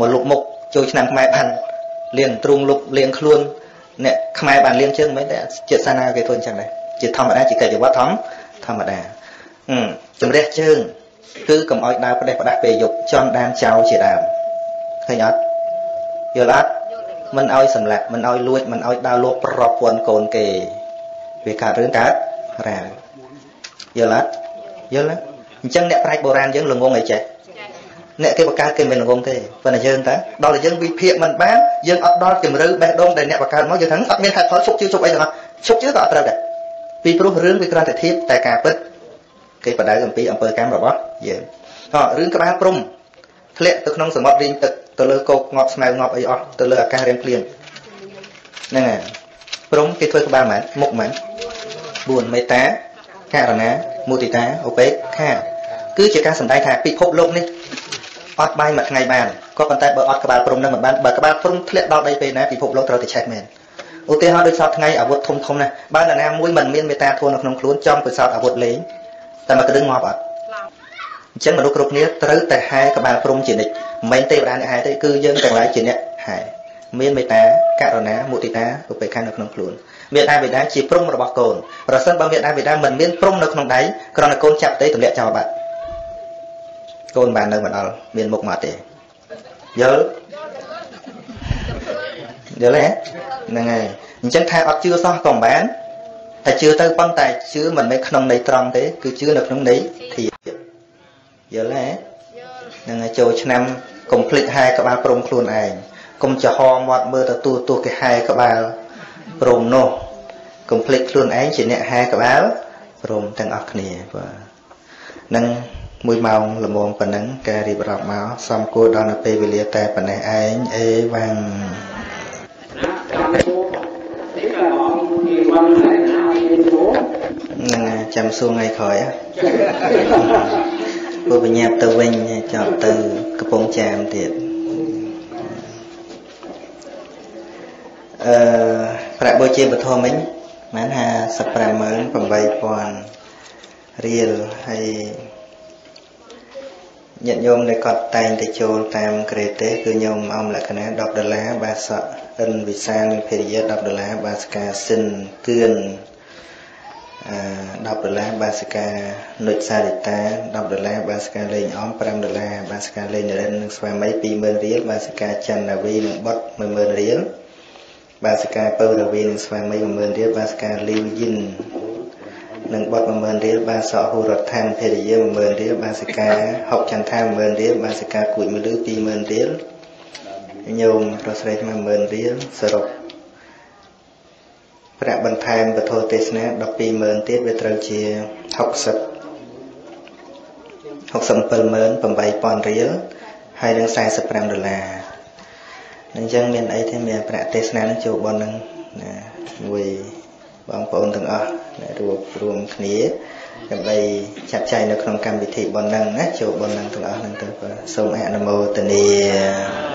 មកលុបមុខចូលឆ្នាំខ្មែរបានលៀងទ្រូងលុបលៀងខ្លួនអ្នកខ្មែរបានលៀងជើងមិនមែនទេជាសាសនាគេធ្វើអញ្ចឹងដែរជាធម្មតាជាកិច្ចវត្តធម្មធម្មតាជំរះជើងគឺកុំឲ្យដើរផ្ដេសផ្ដាស់ពេលយប់ចន់ដានចោលជាដើមឃើញអត់យល់អត់មិនឲ្យសម្លាក់មិនឲ្យលួចមិនឲ្យដើរលួចប្រពន្ធកូនគេវាកើតរឿងកើត រាវយល់អត់យល់អញ្ចឹងអ្នកប្រាជ្ញបុរាណយើងល្ងងអីចេះអ្នកគេបកកើតគេមិនល្ងងទេប៉ុន្តែយើងតើដល់តែយើងវិភាគមិនបានយើងអត់ដល់ជំរឿបេះដូងដែលអ្នកបកកើតមកយើងថាអត់មានហេតុផលជុកជឿជុកអីទាំងអស់ជុកជឿក៏អត់ត្រូវដែរពីព្រោះរឿងវាគ្រាន់តែធៀបតែការពិតគេបដៅអំពីអំពើកម្មរបស់យើងហ៎រឿងក្បាលព្រំធ្លាក់ទៅក្នុងសមុទ្ររីងទឹកទៅលើគោកងាប់ស្មៅងាប់អីអស់ទៅលើអាកាសរៀងភ្លៀងហ្នឹងហើយព្រំគេធ្វើក្បាលមែនមុខមែន 4មេត្តាករុណាមុទិតាឧបេក្ខាគឺជាការសម្ដែងថាពិភពលោកនេះអត់បាយមួយថ្ងៃបានក៏ប៉ុន្តែបើអត់ក្បាលព្រំនឹងមិនបានបើក្បាលព្រំធ្លាក់ដល់ដីពេលណាពិភពលោកត្រូវតែឆេះមែនឧទាហរណ៍ដូចសពថ្ងៃអាវុធធំធំណាបើនរណាមួយមិនមានមេត្តាធម៌នៅក្នុងខ្លួនចំពិសោធន៍អាវុធលេងតែមកក្តឹងងាប់អត់អញ្ចឹងមនុស្សគ្រប់គ្នាត្រូវតែហែក្បាលព្រំជានិច្ចមិនមែនទេវតាអ្នកហែទេគឺយើងទាំងឡាយជាអ្នកហែមានមេត្តាករុណាមុទិតាឧបេក្ខានៅក្នុងខ្លួន មេត្តាបិតាជាព្រំរបស់កូនប្រសិនបើមេត្តាបិតាមិនមានព្រំនៅក្នុងដៃគ្រាន់តែកូនចាប់ទេទម្លាក់ចោលបាត់កូនបាននៅមកដល់មានមុខមកទេយល់យល់ទេហ្នឹងហើយអញ្ចឹងថាអត់ជឿសោះក៏មិនបានតែជឿទៅប៉ុន្តែជឿមិនមែនក្នុងន័យត្រង់ទេគឺជឿនៅក្នុងន័យធៀបយល់ទេហ្នឹងហើយចូលឆ្នាំកុំភ្លេចហែក្បាលព្រមខ្លួនឯងកុំចហមាត់មើលទៅទូទូគេហែក្បាល ព្រមនោះកុំភ្លេចខ្លួនឯងជាអ្នកហែក្បាលព្រមទាំងអស់គ្នាបាទនឹង1ម៉ោងល្មមប៉ុណ្ណឹងការរៀបរាប់មកសំគួរដល់នៅពេលវេលាតែប៉ុណ្ណេះឯងអេវ៉ាំងនឹងចាំសួរថ្ងៃក្រោយពួកបញ្ញាប់ទៅវិញចប់ទៅកំពង់ចាមទៀតអឺ ប្រាក់បូជាបឋមមិញប្រហែល558000រៀលហើយញាតិញោមដែលគាត់តែងទៅចូលតាមក្រេទេគឺញោមអំលក្ខណៈ10ដុល្លារបាសកអិនវិសាលនិងភរិយា10ដុល្លារបាសកាសិនទឿនអឺ10ដុល្លារបាសកានុចសារិតា10ដុល្លារបាសកាលេងអម5ដុល្លារបាសកាលេងនរិននិងស្វាមី20000រៀលបាសកាចន្ទនាវីនិងបុត10000រៀល បាសកាពៅរវីនិងស្វាមី10000រៀលបាសកាលីវយិននិងបត់10000រៀលបាសកហូរដ្ឋានភរិយា10000រៀលបាសិកាហុកចន្ទថា10000រៀលបាសិកាគួចមលឺ20000រៀលញោមប្រុសស្រីថ្ម10000រៀលសរុបប្រាក់បន្ថែមពធទេសនា120,000ទៀតវាត្រូវជា60 678,000រៀលហើយនឹង45ដុល្លារ អញ្ចឹងមានអីទេមានប្រាក់ទេសនានឹងចូលបននឹងណាមួយបងប្អូនទាំងអស់រួបរួមគ្នាដើម្បីចាត់ចែងនៅក្នុងកម្មវិធីបុណ្យហ្នឹងណាចូលបុណ្យហ្នឹងទាំងអស់ហ្នឹងទៅសូមអនុមោទនា